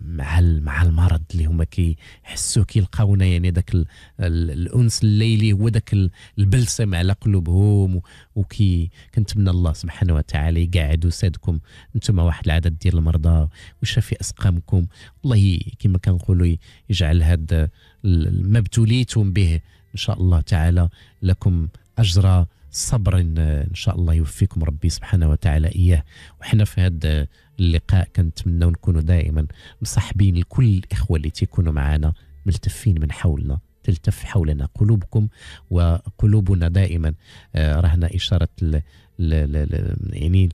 مع مع المرض اللي هما كيحسوا كيلقاونا يعني داك الأنس الليلي هو داك البلسم على قلوبهم وكي كنتمنى الله سبحانه وتعالى يقعد وسادكم أنتم واحد العدد ديال المرضى ويشفي أسقامكم. الله كما كنقولوا يجعل هذا ما ابتليتم به شاء الله تعالى لكم اجر صبر إن شاء الله يوفيكم ربي سبحانه وتعالى إياه. وحنا في هذا اللقاء كنتمنى نكونوا دائما مصاحبين لكل الإخوة اللي تيكونوا معنا ملتفين من حولنا تلتف حولنا قلوبكم وقلوبنا دائما آه، رهنا إشارة ل ل ل يعني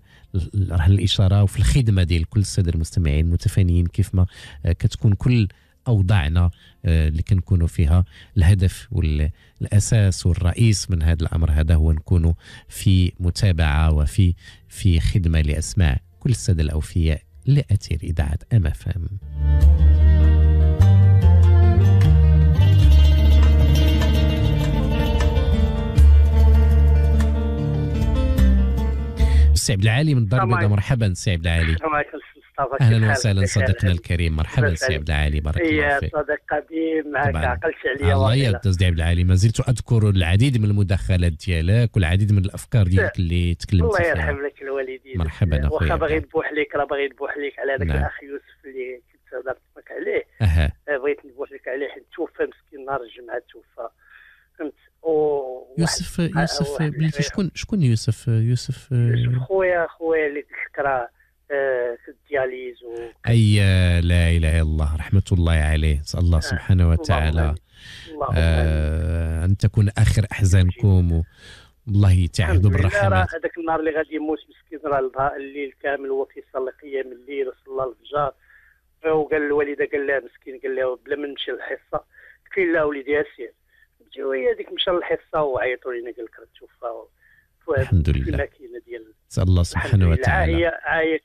رهن الإشارة وفي الخدمة ديال كل السادة المستمعين المتفانيين كيف ما آه، كتكون كل أوضاعنا آه، اللي كنكونوا فيها. الهدف والاساس والرئيس من هذا الأمر هذا هو نكونوا في متابعة وفي في خدمة لاسماع كل السادة الأوفياء لاثير إذاعة ام اف ام سي عبد العالي من الدار البيضاء مرحبا سي عبد العالي. أهلا وسهلا صديقنا الكريم. مرحبا سي عبد العالي بارك الله فيك. صديق قديم معك عقلت عليا الله يعطيك عبد العالي. ما زلت أذكر العديد من المداخلات ديالك والعديد من الأفكار ديالك اللي تكلمت الله يرحم لك الوالدين. مرحبا أخويا. واخا باغي نبوح لك راه باغي نبوح لك على هذاك نعم. الأخ يوسف اللي كنت هضرت معك عليه. أها. بغيت نبوح لك عليه حيت توفى مسكين نهار الجمعة توفى. فهمت؟ يوسف يوسف بليتي شكون شكون يوسف؟ يوسف يوسف خويا خويا اللي ذكرى في الدياليز و... أي لا إله إلا الله رحمة الله عليه. نسأل الله آه، سبحانه وتعالى. آه أن تكون آخر أحزانكم. والله تعهدوا بالرحمه هذاك النهار اللي غادي يموت مسكين راه الليل كامل هو كيصلي قيام الليل وصلى الفجر وقال الوالده قال لها مسكين قال لها بلا ما نمشي للحصة. قلت له وليدي اسير هي هذيك مشى للحصة وعيطوا لنا قال لك توفى الحمد لله. الماكينه ديال نسأل الله سبحانه وتعالى. عايه عايه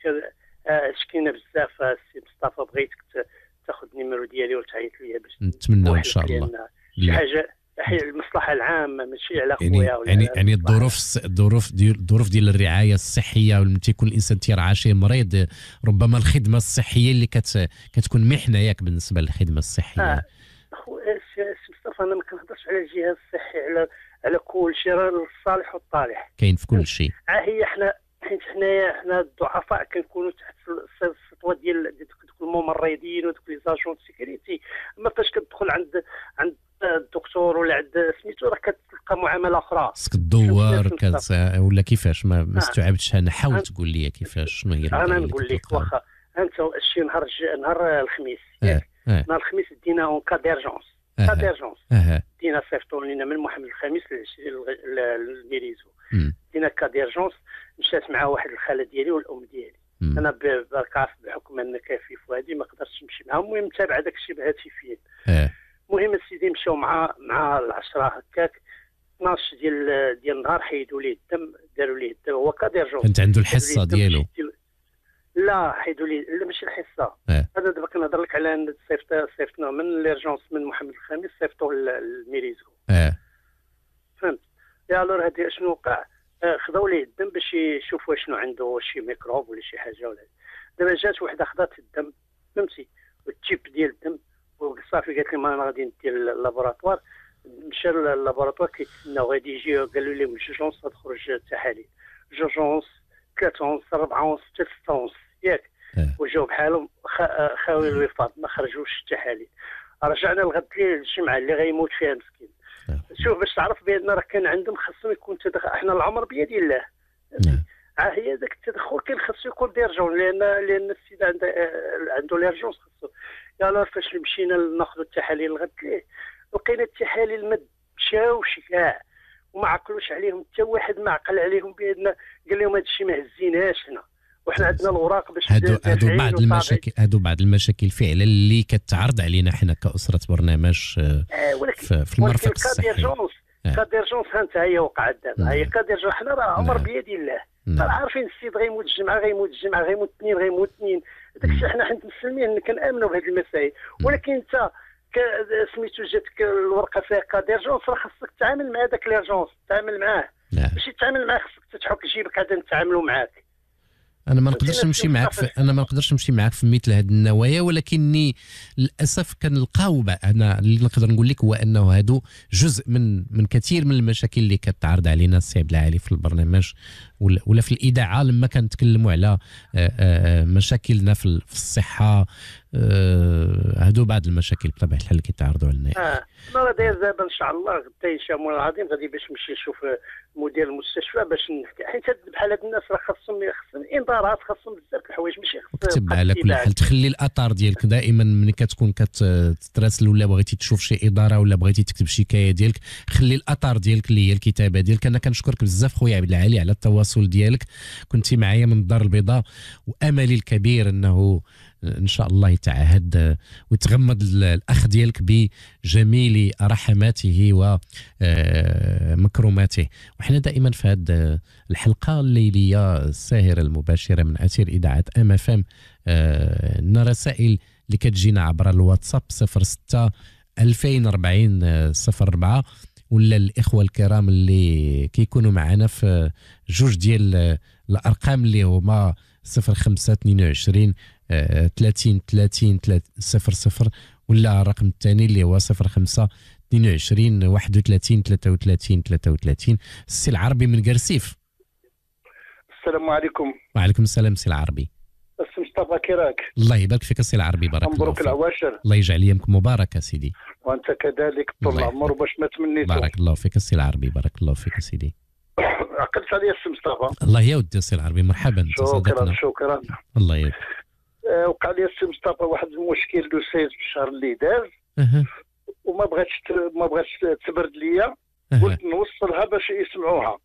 شكينا بزاف السي مصطفى بغيتك تاخذ numéro ال ديالي وتعيط لي باش نتمنى إن شاء الله. شي حاجة المصلحة العامة ماشي على يعني خويا يعني يعني يعني الظروف الظروف ديال الظروف ديال الرعاية الصحية ولما تيكون الإنسان تيرعى شي مريض ربما الخدمة الصحية اللي كت كتكون محنة ياك بالنسبة للخدمة الصحية. آه. مصطفى أنا ما كنهضرش على الجهاز الصحي على على كل شيء راه الصالح والطالح. كاين في كل شيء. ها هي حنا حيت حنايا حنا الضعفاء كنكونوا تحت السطوة ديال دوك الممرضين ودوك les agents sécurité. اما فاش كتدخل عند عند الدكتور ولا عند سميتو راه كتلقى معاملة أخرى. خصك تدور ولا كيفاش؟ ما, ما استوعبتش. أنا حاول تقول لي كيفاش شنو هي أنا نقول لك واخا أنت شي نهار نهار الخميس. آه. آه. نهار الخميس دينا en cas d'urgence d'urgence دينا صيفطوا لنا من محمد الخميس للميريزو دينا cas d'urgence مشات مع واحد الخاله ديالي والام ديالي مم. أنا بالكاف بحكم ان كفيف وهذه ما قدرتش نمشي معاهم المهم متابعه داك الشيء بهاتفيا. المهم السيدي مشاو مع مع العشره هكاك 12 ديال ديال النهار حيدوا ليه الدم داروا ليه الدم هو cas d'urgence كانت عنده الحصة ديالو. لا حيدوا لي لا ماشي الحصة. أنا دابا كنهضر لك على صيفط صيفطنا من l'urgence من محمد الخامس صيفطوه للميريزو آه فهمت؟ يا alors هادي شنو وقع؟ آه، خذوا ليه الدم باش يشوفوا شنو عنده شي ميكروب ولا شي حاجة ولا. دابا جات وحدة خذات الدم فهمتي؟ وال tube ديال الدم وصافي قالت لي ما أنا غادي ندير ال laboratoire مشى لل laboratoire كيتسناو غادي يجي قالوا لهم جوج ونص تخرج التحاليل جوج ونص ثلاثة ونص ربعة حتى ستة ياك. آه. وجاو بحالهم خاوي الوفاض ما خرجوش التحاليل رجعنا لغد ليل الجمعة اللي غيموت فيها مسكين. آه. شوف باش تعرف بان راه كان عندهم خاصهم يكون تدخل إحنا العمر بيد الله. ها هي ذاك التدخل كان خاصو يكون d'urgence لأن لأن السيد عنده آه، عنده l'urgence خاصو. يلا فاش مشينا ناخذ التحاليل الغد ليه لقينا التحاليل ما مشاوش كاع وما عقلوش عليهم حتى واحد ما عقل عليهم بان قال لهم هذا الشيء ما هزيناش هنا. وحنا عندنا الأوراق باش هادو هادو بعض المشاكل هادو بعض المشاكل فعلا اللي كتعرض علينا حنا كأسرة برنامج آه ولكن في المرفق الصحي. cas d'urgence ها انت هي وقعت دابا هي cas d'urgence حنا راه عمر بيد الله. راه عارفين السيد غيموت الجمعة غيموت الجمعة غيموت الاثنين غيموت الاثنين داك الشيء حنا حنا مسلمين كنامنوا بهذه المسائل. ولكن انت سميتو جاتك الورقة فيها cas d'urgence راه خاصك تتعامل مع هذاك l'urgence تتعامل معاه. نعم. ماشي تتعامل معاه خاصك تحك جيبك عاد نتعاملوا معاك. أنا ما نقدرش نمشي معك في أنا ما نقدرش نمشي معك في مثل هذه النوايا ولكني للأسف كنلقاو أنا اللي نقدر نقول لك هو أنه هادو جزء من من كثير من المشاكل اللي كتعرض علينا السي عبد العالي في البرنامج. ولا, ولا في الاذاعه لما كنتكلموا على آه، آه، مشاكلنا في ال- في الصحة آه، هادو بعض المشاكل بطبيعة الحال اللي كيتعرضوا علينا. آه أنا داير دابا إن شاء الله غدا إن شاء الله العظيم غادي باش نمشي نشوف مدير المستشفى باش نحكي. حيت بحال هاد الناس راه خاصهم خاصهم إنذارات خاصهم بزاف الحوايج ماشي خاص وكتب بقى على كل. حال تخلي الاثار ديالك دائما ملي كتكون كتراسل ولا بغيتي تشوف شي إدارة ولا بغيتي تكتب شكايه ديالك خلي الاثار ديالك اللي هي الكتابة ديالك. أنا كنشكرك بزاف خويا عبد العالي على التواصل ديالك. كنتي معايا من الدار البيضاء وأملي الكبير أنه إن شاء الله يتعهد ويتغمد الأخ ديالك بجميل رحماته ومكرماته وحنا دائما في هذه الحلقة الليليه الساهرة المباشرة من أثير إذاعة أم أف إم رسائل اللي كتجينا عبر الواتساب 06 2040 04 ولا الإخوة الكرام اللي كيكونوا معنا في جوج ديال الأرقام اللي هما 05 22 آه، 30 30 00 ولا الرقم الثاني اللي هو 05 22 31 33 33 السي العربي من قرسيف السلام عليكم. وعليكم السلام سي العربي. مصطفى كي راك الله يبارك فيك السي العربي بارك الله مبروك العواشر الله يجعل أيامك مباركة سيدي. وأنت كذلك طول العمر وباش ما تمنيتو بارك الله فيك السي العربي بارك الله فيك سيدي. عقلت عليا السي مصطفى. الله يودي السي العربي. مرحبا شكرا شكرا. الله يودي آه، وقع لي السي مصطفى واحد المشكل 12 16 في الشهر اللي داز. وما بغاتش ما بغاتش تبرد ليا. قلت نوصلها باش يسمعوها.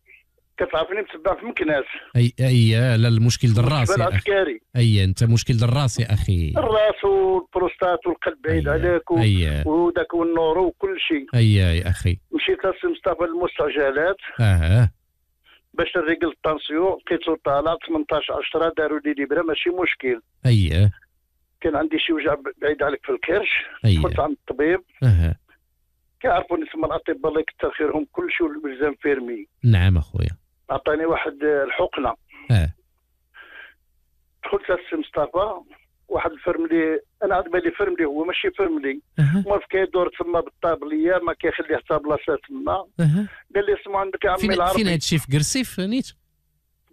كتعرفني متبع في مكناس اي أي لا المشكل دراس بالنسبة يا أخي. أي أنت مشكل دراس يا أخي. الراس والبروستات والقلب بعيد عليك و- وداك والنور وكل شيء. أي يا أخي. مشيت للسي مصطفى للمستعجلات آه باش نريقل الطانسيون لقيتو طالع 18 10 داروا لي ليبره ماشي مشكل. أي. كان عندي شي وجع بعيد عليك في الكرش. دخلت عند الطبيب. آه كيعرفوني تما الأطباء الله يكثر خيرهم كل شيء والبلزام فيرمي نعم أخويا. عطاني واحد الحقنة. آه. دخلت للسي مصطفى واحد الفرملي أنا عاد بالي فرملي هو ماشي فرملي ما كيدور تما بالطابلية ما كيخليه حتى بلاصه تما. قال لي اسمع عندك عمي فين فين العربي هذا الشيء في نيت؟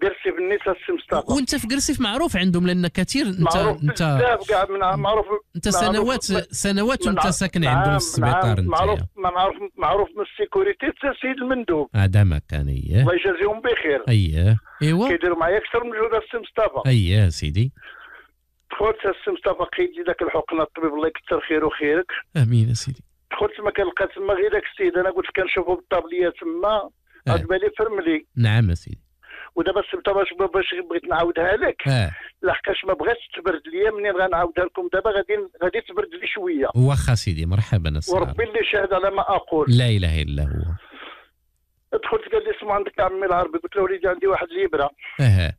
درسي بالنساء السي مصطفى. وانت في قرسيف معروف عندهم لأن كثير انت انت من معروف انت سنوات سنوات وانت ساكن عندهم في السبيطار انت معروف معروف معروف من ال sécurité حتى السيد المندوب هذا ما كان اييه الله يجازيهم بخير. اييه ايوا كيديروا معايا أكثر من جهود السي مصطفى. اييه سيدي. دخلت السي مصطفى قيد لي ذاك الحقنه الطبيب الله يكثر خيره وخيرك. آمين يا سيدي. دخلت ما كنلقى تما غير داك السيد أنا قلت كنشوفه بالطابلية تما. عاد بالي فرملي نعم يا سيدي. ودابا مصطفى باش باش بغيت نعاودها لك. آه. لحقاش ما بغاتش تبرد ليا منين غنعاودها لكم؟ دابا غادي غادي تبرد لي شوية. واخا سيدي مرحبا السلام وربي اللي شاهد على ما أقول. لا إله إلا هو. دخلت قال لي اسمع عندك عمي العربي. قلت له وليدي عندي واحد ليبره أها.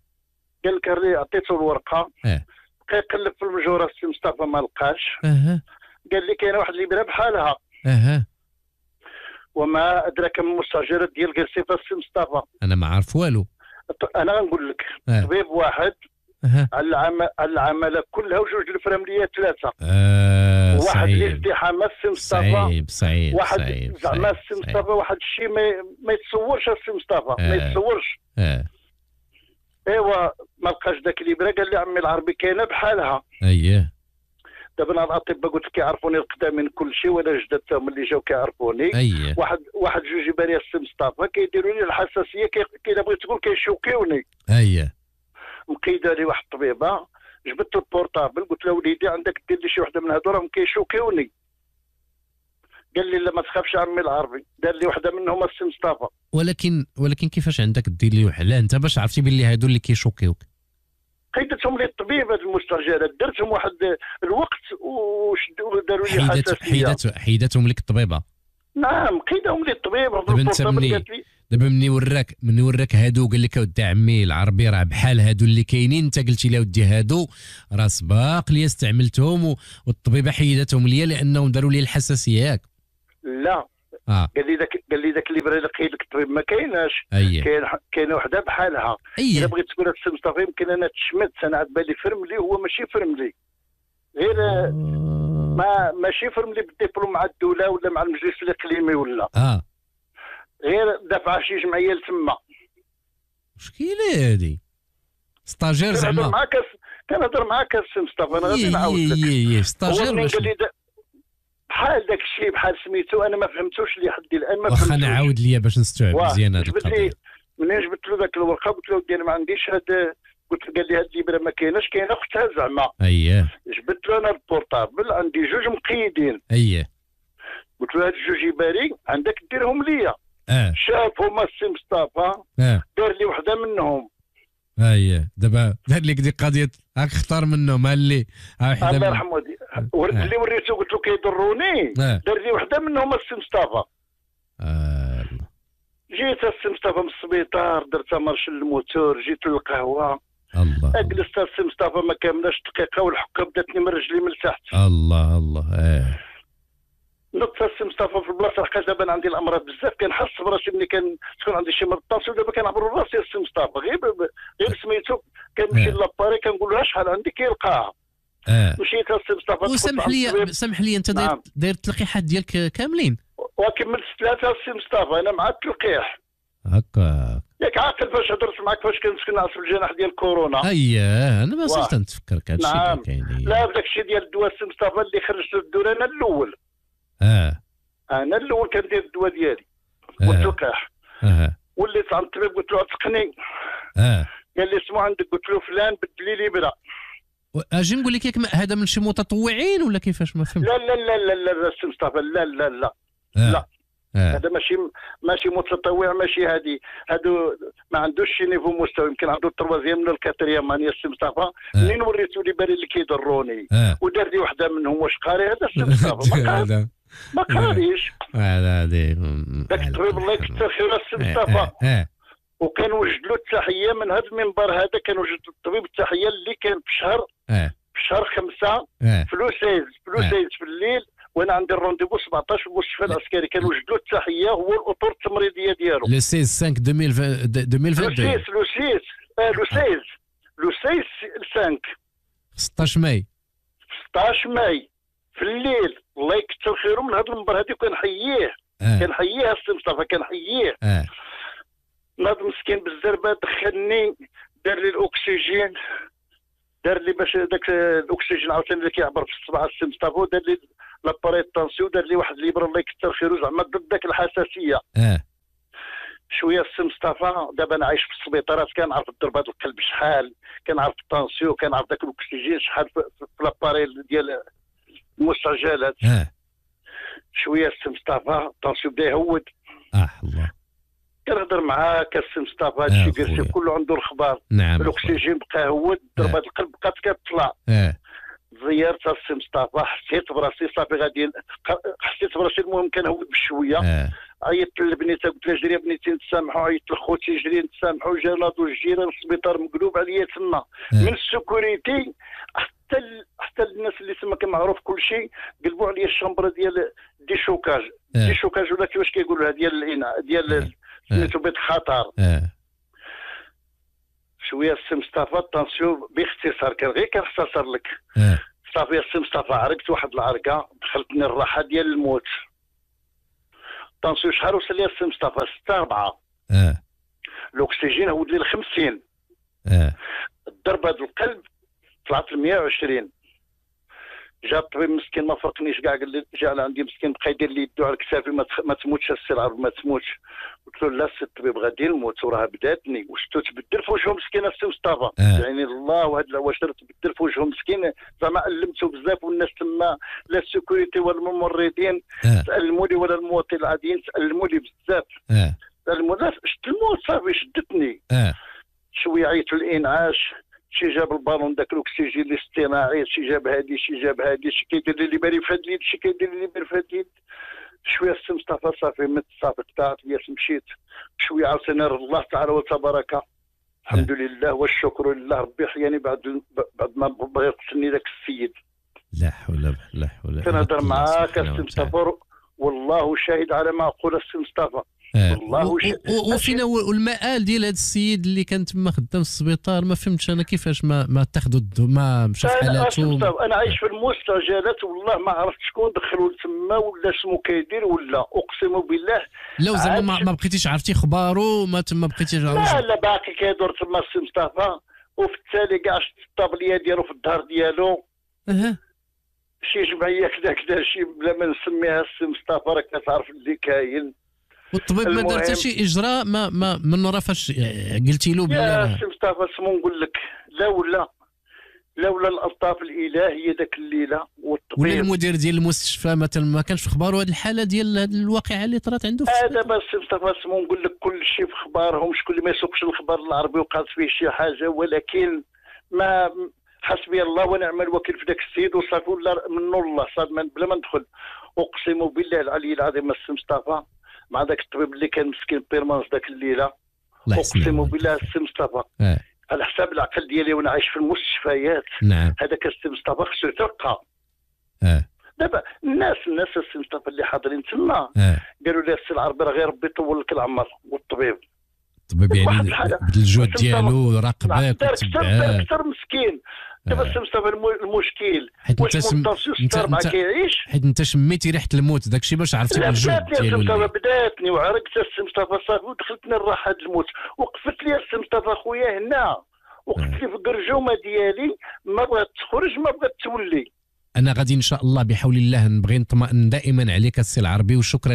قال لك عطيته الورقة. أه. بقى يقلب في المجورة السي مصطفى ما لقاش. أها. قال لي كاينة واحد ليبره بحالها. أها. وما أدراك من المستاجرات ديال قرسيفه السي مصطفى. أنا ما عارف والو. أنا غنقول لك آه طبيب واحد أها على العم... على العماله كلها وجوج الفرامليه ثلاثة. آه واحد الازدحام السي مصطفى صعيب صعيب واحد زعما السي. مصطفى واحد الشيء ما, ما يتصورش السي مصطفى ما آه. يتصورش. آه إيوا ما لقاش ذاك الابره قال لي عمي العربي كاينة بحالها. اييه دابا أنا الاطباء قلت لك كيعرفوني القدامين كل شيء ولا جدتهم اللي جاو كيعرفوني. واحد واحد جوج يبان السي مصطفى كيديروا لي الحساسية كي بغيت تقول كيشوكيوني. اييه مقيدة لي واحد الطبيبة جبت ال portable قلت له وليدي عندك دير لي شي وحدة من هادو راهم كيشوكيوني. قال لي لا ما تخافش عمي العربي دار لي وحدة منهم السي مصطفى ولكن ولكن كيفاش عندك دير لي وحدة؟ انت باش عرفتي باللي هادو اللي كيشوكيوك. قيدتهم لي الطبيب هاد المستعجلات درتهم واحد الوقت وشدوا داروا لي حساسية. حيدت حيدتهم لك الطبيبة؟ نعم قيدهم لي الطبيب دابا انت مني- دابا مني وراك مني وراك هادو قال لك اودي عمي العربي راه بحال هادو اللي كاينين انت قلتي لي ودي هادو راه سباق لي استعملتهم والطبيبة حيدتهم ليا لأنهم داروا لي الحساسية ياك. لا آه. قال لي ذاك قال لي ذاك اللي اللي قيد لك الطبيب ما كايناش. كاين كاينة وحده بحالها. الا بغيت تقول السي مصطفى يمكن أنا تشمت أنا عاد بالي فرملي هو ماشي فرملي. غير آه. ما ماشي فرملي بالدبلوم مع الدولة ولا مع المجلس الإقليمي ولا. آه. غير دفع شي جمعية لتما. مشكله هادي؟ stagiaire كنهضر زعما. معاك الس- كنهضر معاك السي مصطفى أنا غادي يي نعاود يي لك. هو stagiaire قال لي بحال داك الشيء بحال سميتو أنا ما فهمتوش لحد الان ما واخا نعاود ليا باش نستوعب مزيان لي القضية. منين جبت له ذاك الورقة؟ قلت له ودي أنا ما عنديش هاد قلت له قال لي هاد الابره ما كايناش كاينة أختها زعما. أييه. جبت له أنا ال portable عندي جوج مقيدين. أييه. قلت له هاد الجوج يباري عندك ديرهم ليا. آه. شافهم السي مصطفى آه. دار لي وحدة منهم. أييه. دابا دار لك دي قضية هاك اختار منهم ها اللي الله يرحمه. اللي وريته قلت له كيضروني. آه دار لي وحدة منهم السي مصطفى آه، جيت السي مصطفى من السبيطار درت marche ال moteur جيت للقهوة. الله. جلست السي مصطفى ما كاملاش دقيقة والحقه بداتني من رجلي من تحت. الله الله. آه نط السي مصطفى في البلاصة لقيت دابا عندي الأمراض بزاف كنحس براسي ملي كان تكون عندي شي مرض طاسي ودابا كنعبر راسي السي مصطفى غير غير سميتو كنمشي. l'appareil كنقول لها شحال عندي كيلقاها. آه. مشيت السي مصطفى وسمح لي. سمح لي أنت داير نعم. داير التلقيحات ديالك كاملين. وكملت ثلاثة السي مصطفى أنا مع التلقيح هكا. ياك عاقل فاش هضرت معك فاش كنسكن نعس في الجناح ديال كورونا. اييه أنا ما. زلت نتفكرك هذا الشيء نعم. لا بداك الشيء ديال الدواء السي مصطفى اللي خرجت الدور أنا الأول. آه. أنا الأول كندير الدواء ديالي. آه. لقاح آه. وليت عند الطبيب قلت له عتقني آه. قال لي اسمع عندك قلت له فلان بدل لي و- أجي نقول لك ياك هذا من شي متطوعين ولا كيفاش؟ ما فهمت. لا لا لا لا لا لا السي مصطفى لا لا لا. آه. لا. آه. هذا ماشي ماشي متطوع ماشي هادي. هادو ما عندوش شي niveau مستوى. يمكن عنده ال troisième ولا ال quatrième ماني السي مصطفى. آه. منين وريتو لي بالي اللي كيضروني؟ آه. ودار لي وحدة منهم. واش قاري هذا السي مصطفى؟ ما قاري- هذا. ما قاريش. هذا هذه ذاك الطبيب الله يكثر خير السي مصطفى آه آه وكان وجد له التحية من هذا المنبر هذا كان وجد الطبيب التحية اللي كان في شهر آه في شهر خمسه آه في le seize في le seize في الليل وأنا عندي ال rendez-vous 17 في المستشفى العسكري كان وجد له التحية هو الأطر التمريضية ديالو. le 16 5 2022 le seize le seize آه le seize le seize 5 16 ماي. 16 ماي. في الليل الله يكثر خيره من هذا المنبر هذا كنحييه. آه كنحييه السي مصطفى كنحييه. ناض مسكين بالزربه دخلني دار لي الأكسجين. دار لي باش داك الأكسجين عاوتاني اللي كيعبر في الصباح السي مصطفى دار لي l'appareil tension دار لي واحد الابره الله يكثر خيره زعما ضد داك الحساسية. آه. شوية السي مصطفى دابا أنا عايش في السبيطارات كنعرف ضربات القلب شحال كنعرف ال tension كنعرف داك الأكسجين شحال في l'appareil ديال المستعجلات. آه. شوية السي مصطفى ال tension بدا يهود. آه الله. كنهضر معاك السي مصطفى آه، هادشي بيرسي خويا. كله عنده الخبار. نعم. الاكسجين بقى هود ضربات القلب بقات كتطلع. زيارت السي مصطفى حسيت براسي صافي غادي حسيت براسي المهم كنهود بشوية. آه. عيطت لبنيتها قلت لها جري بنيتي نتسامحوا عيطت لخوتي جري نتسامحوا جا ناضوا الجيران السبيطار مقلوب عليا تما. آه. من ال sécurité حتى ال... حتى الناس اللي تما كمعروف كل شيء قلبوا عليا ال chambre ديال déchocage آه. déchocage ولا كيفاش كيقولوها ديال الإنعاش ديال آه. سميتو بيت خطر. آه شوية السي مصطفى ال tension باختصار كان غير كنختصر لك. آه صافي السي مصطفى عرقت واحد العرقة دخلتني الراحة ديال الموت. ال tension شحال وصل لي السي مصطفى؟ 6 4 آه الأكسجين هود لي ل 50 آه ضربه القلب طلعت ل 120 جا الطبيب مسكين ما فرقنيش كاع قال لي جا عندي مسكين بقى يدير لي يدو على كتافي ما, تموتش السي العرب ما تموتش. قلت له لا السي الطبيب غادي نموت وراه بداتني. وشتو تبدل في وجهه مسكين السي مصطفى. آه. يعني الله وهاد العواشر تبدل في وجهه مسكين. زعما علمته بزاف والناس تما لا ال sécurité ولا الممرضين. سالموا لي ولا المواطنين العاديين سالموا لي بزاف. سالموا لا شت الموت صافي شدتني. آه. شوية عيطوا الإنعاش. شي جاب البالون داك الاكسجين الاصطناعي شي جاب هادي شي جاب هادي شي كيدير لي بالي في هاد اليد شي كيدير لي بالي في هاد اليد. شوية السي مصطفى صافي مت صافي قطعت ليا مشيت. شوية عاوتاني الله تعالى وتبارك. الحمد لله والشكر لله ربي حياني بعد بعد ما بغى يقتلني ذاك السيد. لا حول لا حول كنهضر معاك السي. مصطفى والله شاهد على ما أقول السي مصطفى. والله و- وش- و- و- وفينا هو المآل ديال هذا السيد اللي كان تما خدام في السبيطار ما فهمتش أنا كيفاش ما ما اتخذوا الد- ما مشى في حالاته أنا عايش في المستجدات والله ما عرفت شكون دخلوا تما ولا شنو كيدير ولا أقسم بالله. لا زعما ما, بقيتيش عرفتي خبارو ما ما بقيتيش لا لا باقي كيدور تما السي مصطفى. وفي التالي كاع شفت الطابلية ديالو في الظهر ديالو. أه. شي جمعية كذا كذا شي بلا ما نسميها السي مصطفى راك كتعرف اللي كاين. والطبيب ما دار حتى شي اجراء ما ما من ورا فاش آه، قلتي له بلي يا راه- السي مصطفى سمو نقول لك لولا لولا الألطاف الإلهية ذاك الليلة ولا والطبيب المدير ديال المستشفى مثلا ما كانش في خبارو هذه الحالة ديال هاد الواقعة اللي طرات عنده في هذا. بس مصطفى سمو نقول لك كل شيء في اخبارهم شكون اللي ما يسوقش الخبر العربي وقعت فيه شي حاجة ولكن ما حسبي الله ونعم الوكيل في ذاك السيد وصافي ولا منه الله صاد من بلا ما ندخل أقسم بالله العلي العظيم السي مصطفى مع ذاك الطبيب اللي كان مسكين permanence ذاك الليلة. أقسم. بالله السي مصطفى. آه. على حساب العقل ديالي وأنا عايش في المستشفيات. نعم. هذاك السي مصطفى خصو يترقى. آه. دابا الناس الناس السي مصطفى اللي حاضرين تما آه. قالوا لي السي العربي راه غير ربي يطول لك العمر والطبيب. الطبيب يعني. بدل الجهد ديالو راقبك أكثر أكثر مسكين. دابا آه. مصطفى الم- المشكل؟ حيت واش انت سم... انت كيعيش حيت انت شميتي ريحة الموت داكشي باش عرفتي السي ديالو مصطفى بداتني وعرقت السي مصطفى صافي ودخلتني الراحة د الموت. وقفت لي السي مصطفى خويا هنا. وقفت لي في القرجومه ديالي. ما بغات تخرج ما بغات تولي. أنا غادي إن شاء الله بحول الله نبغي نطمئن دائما عليك السي العربي وشكرا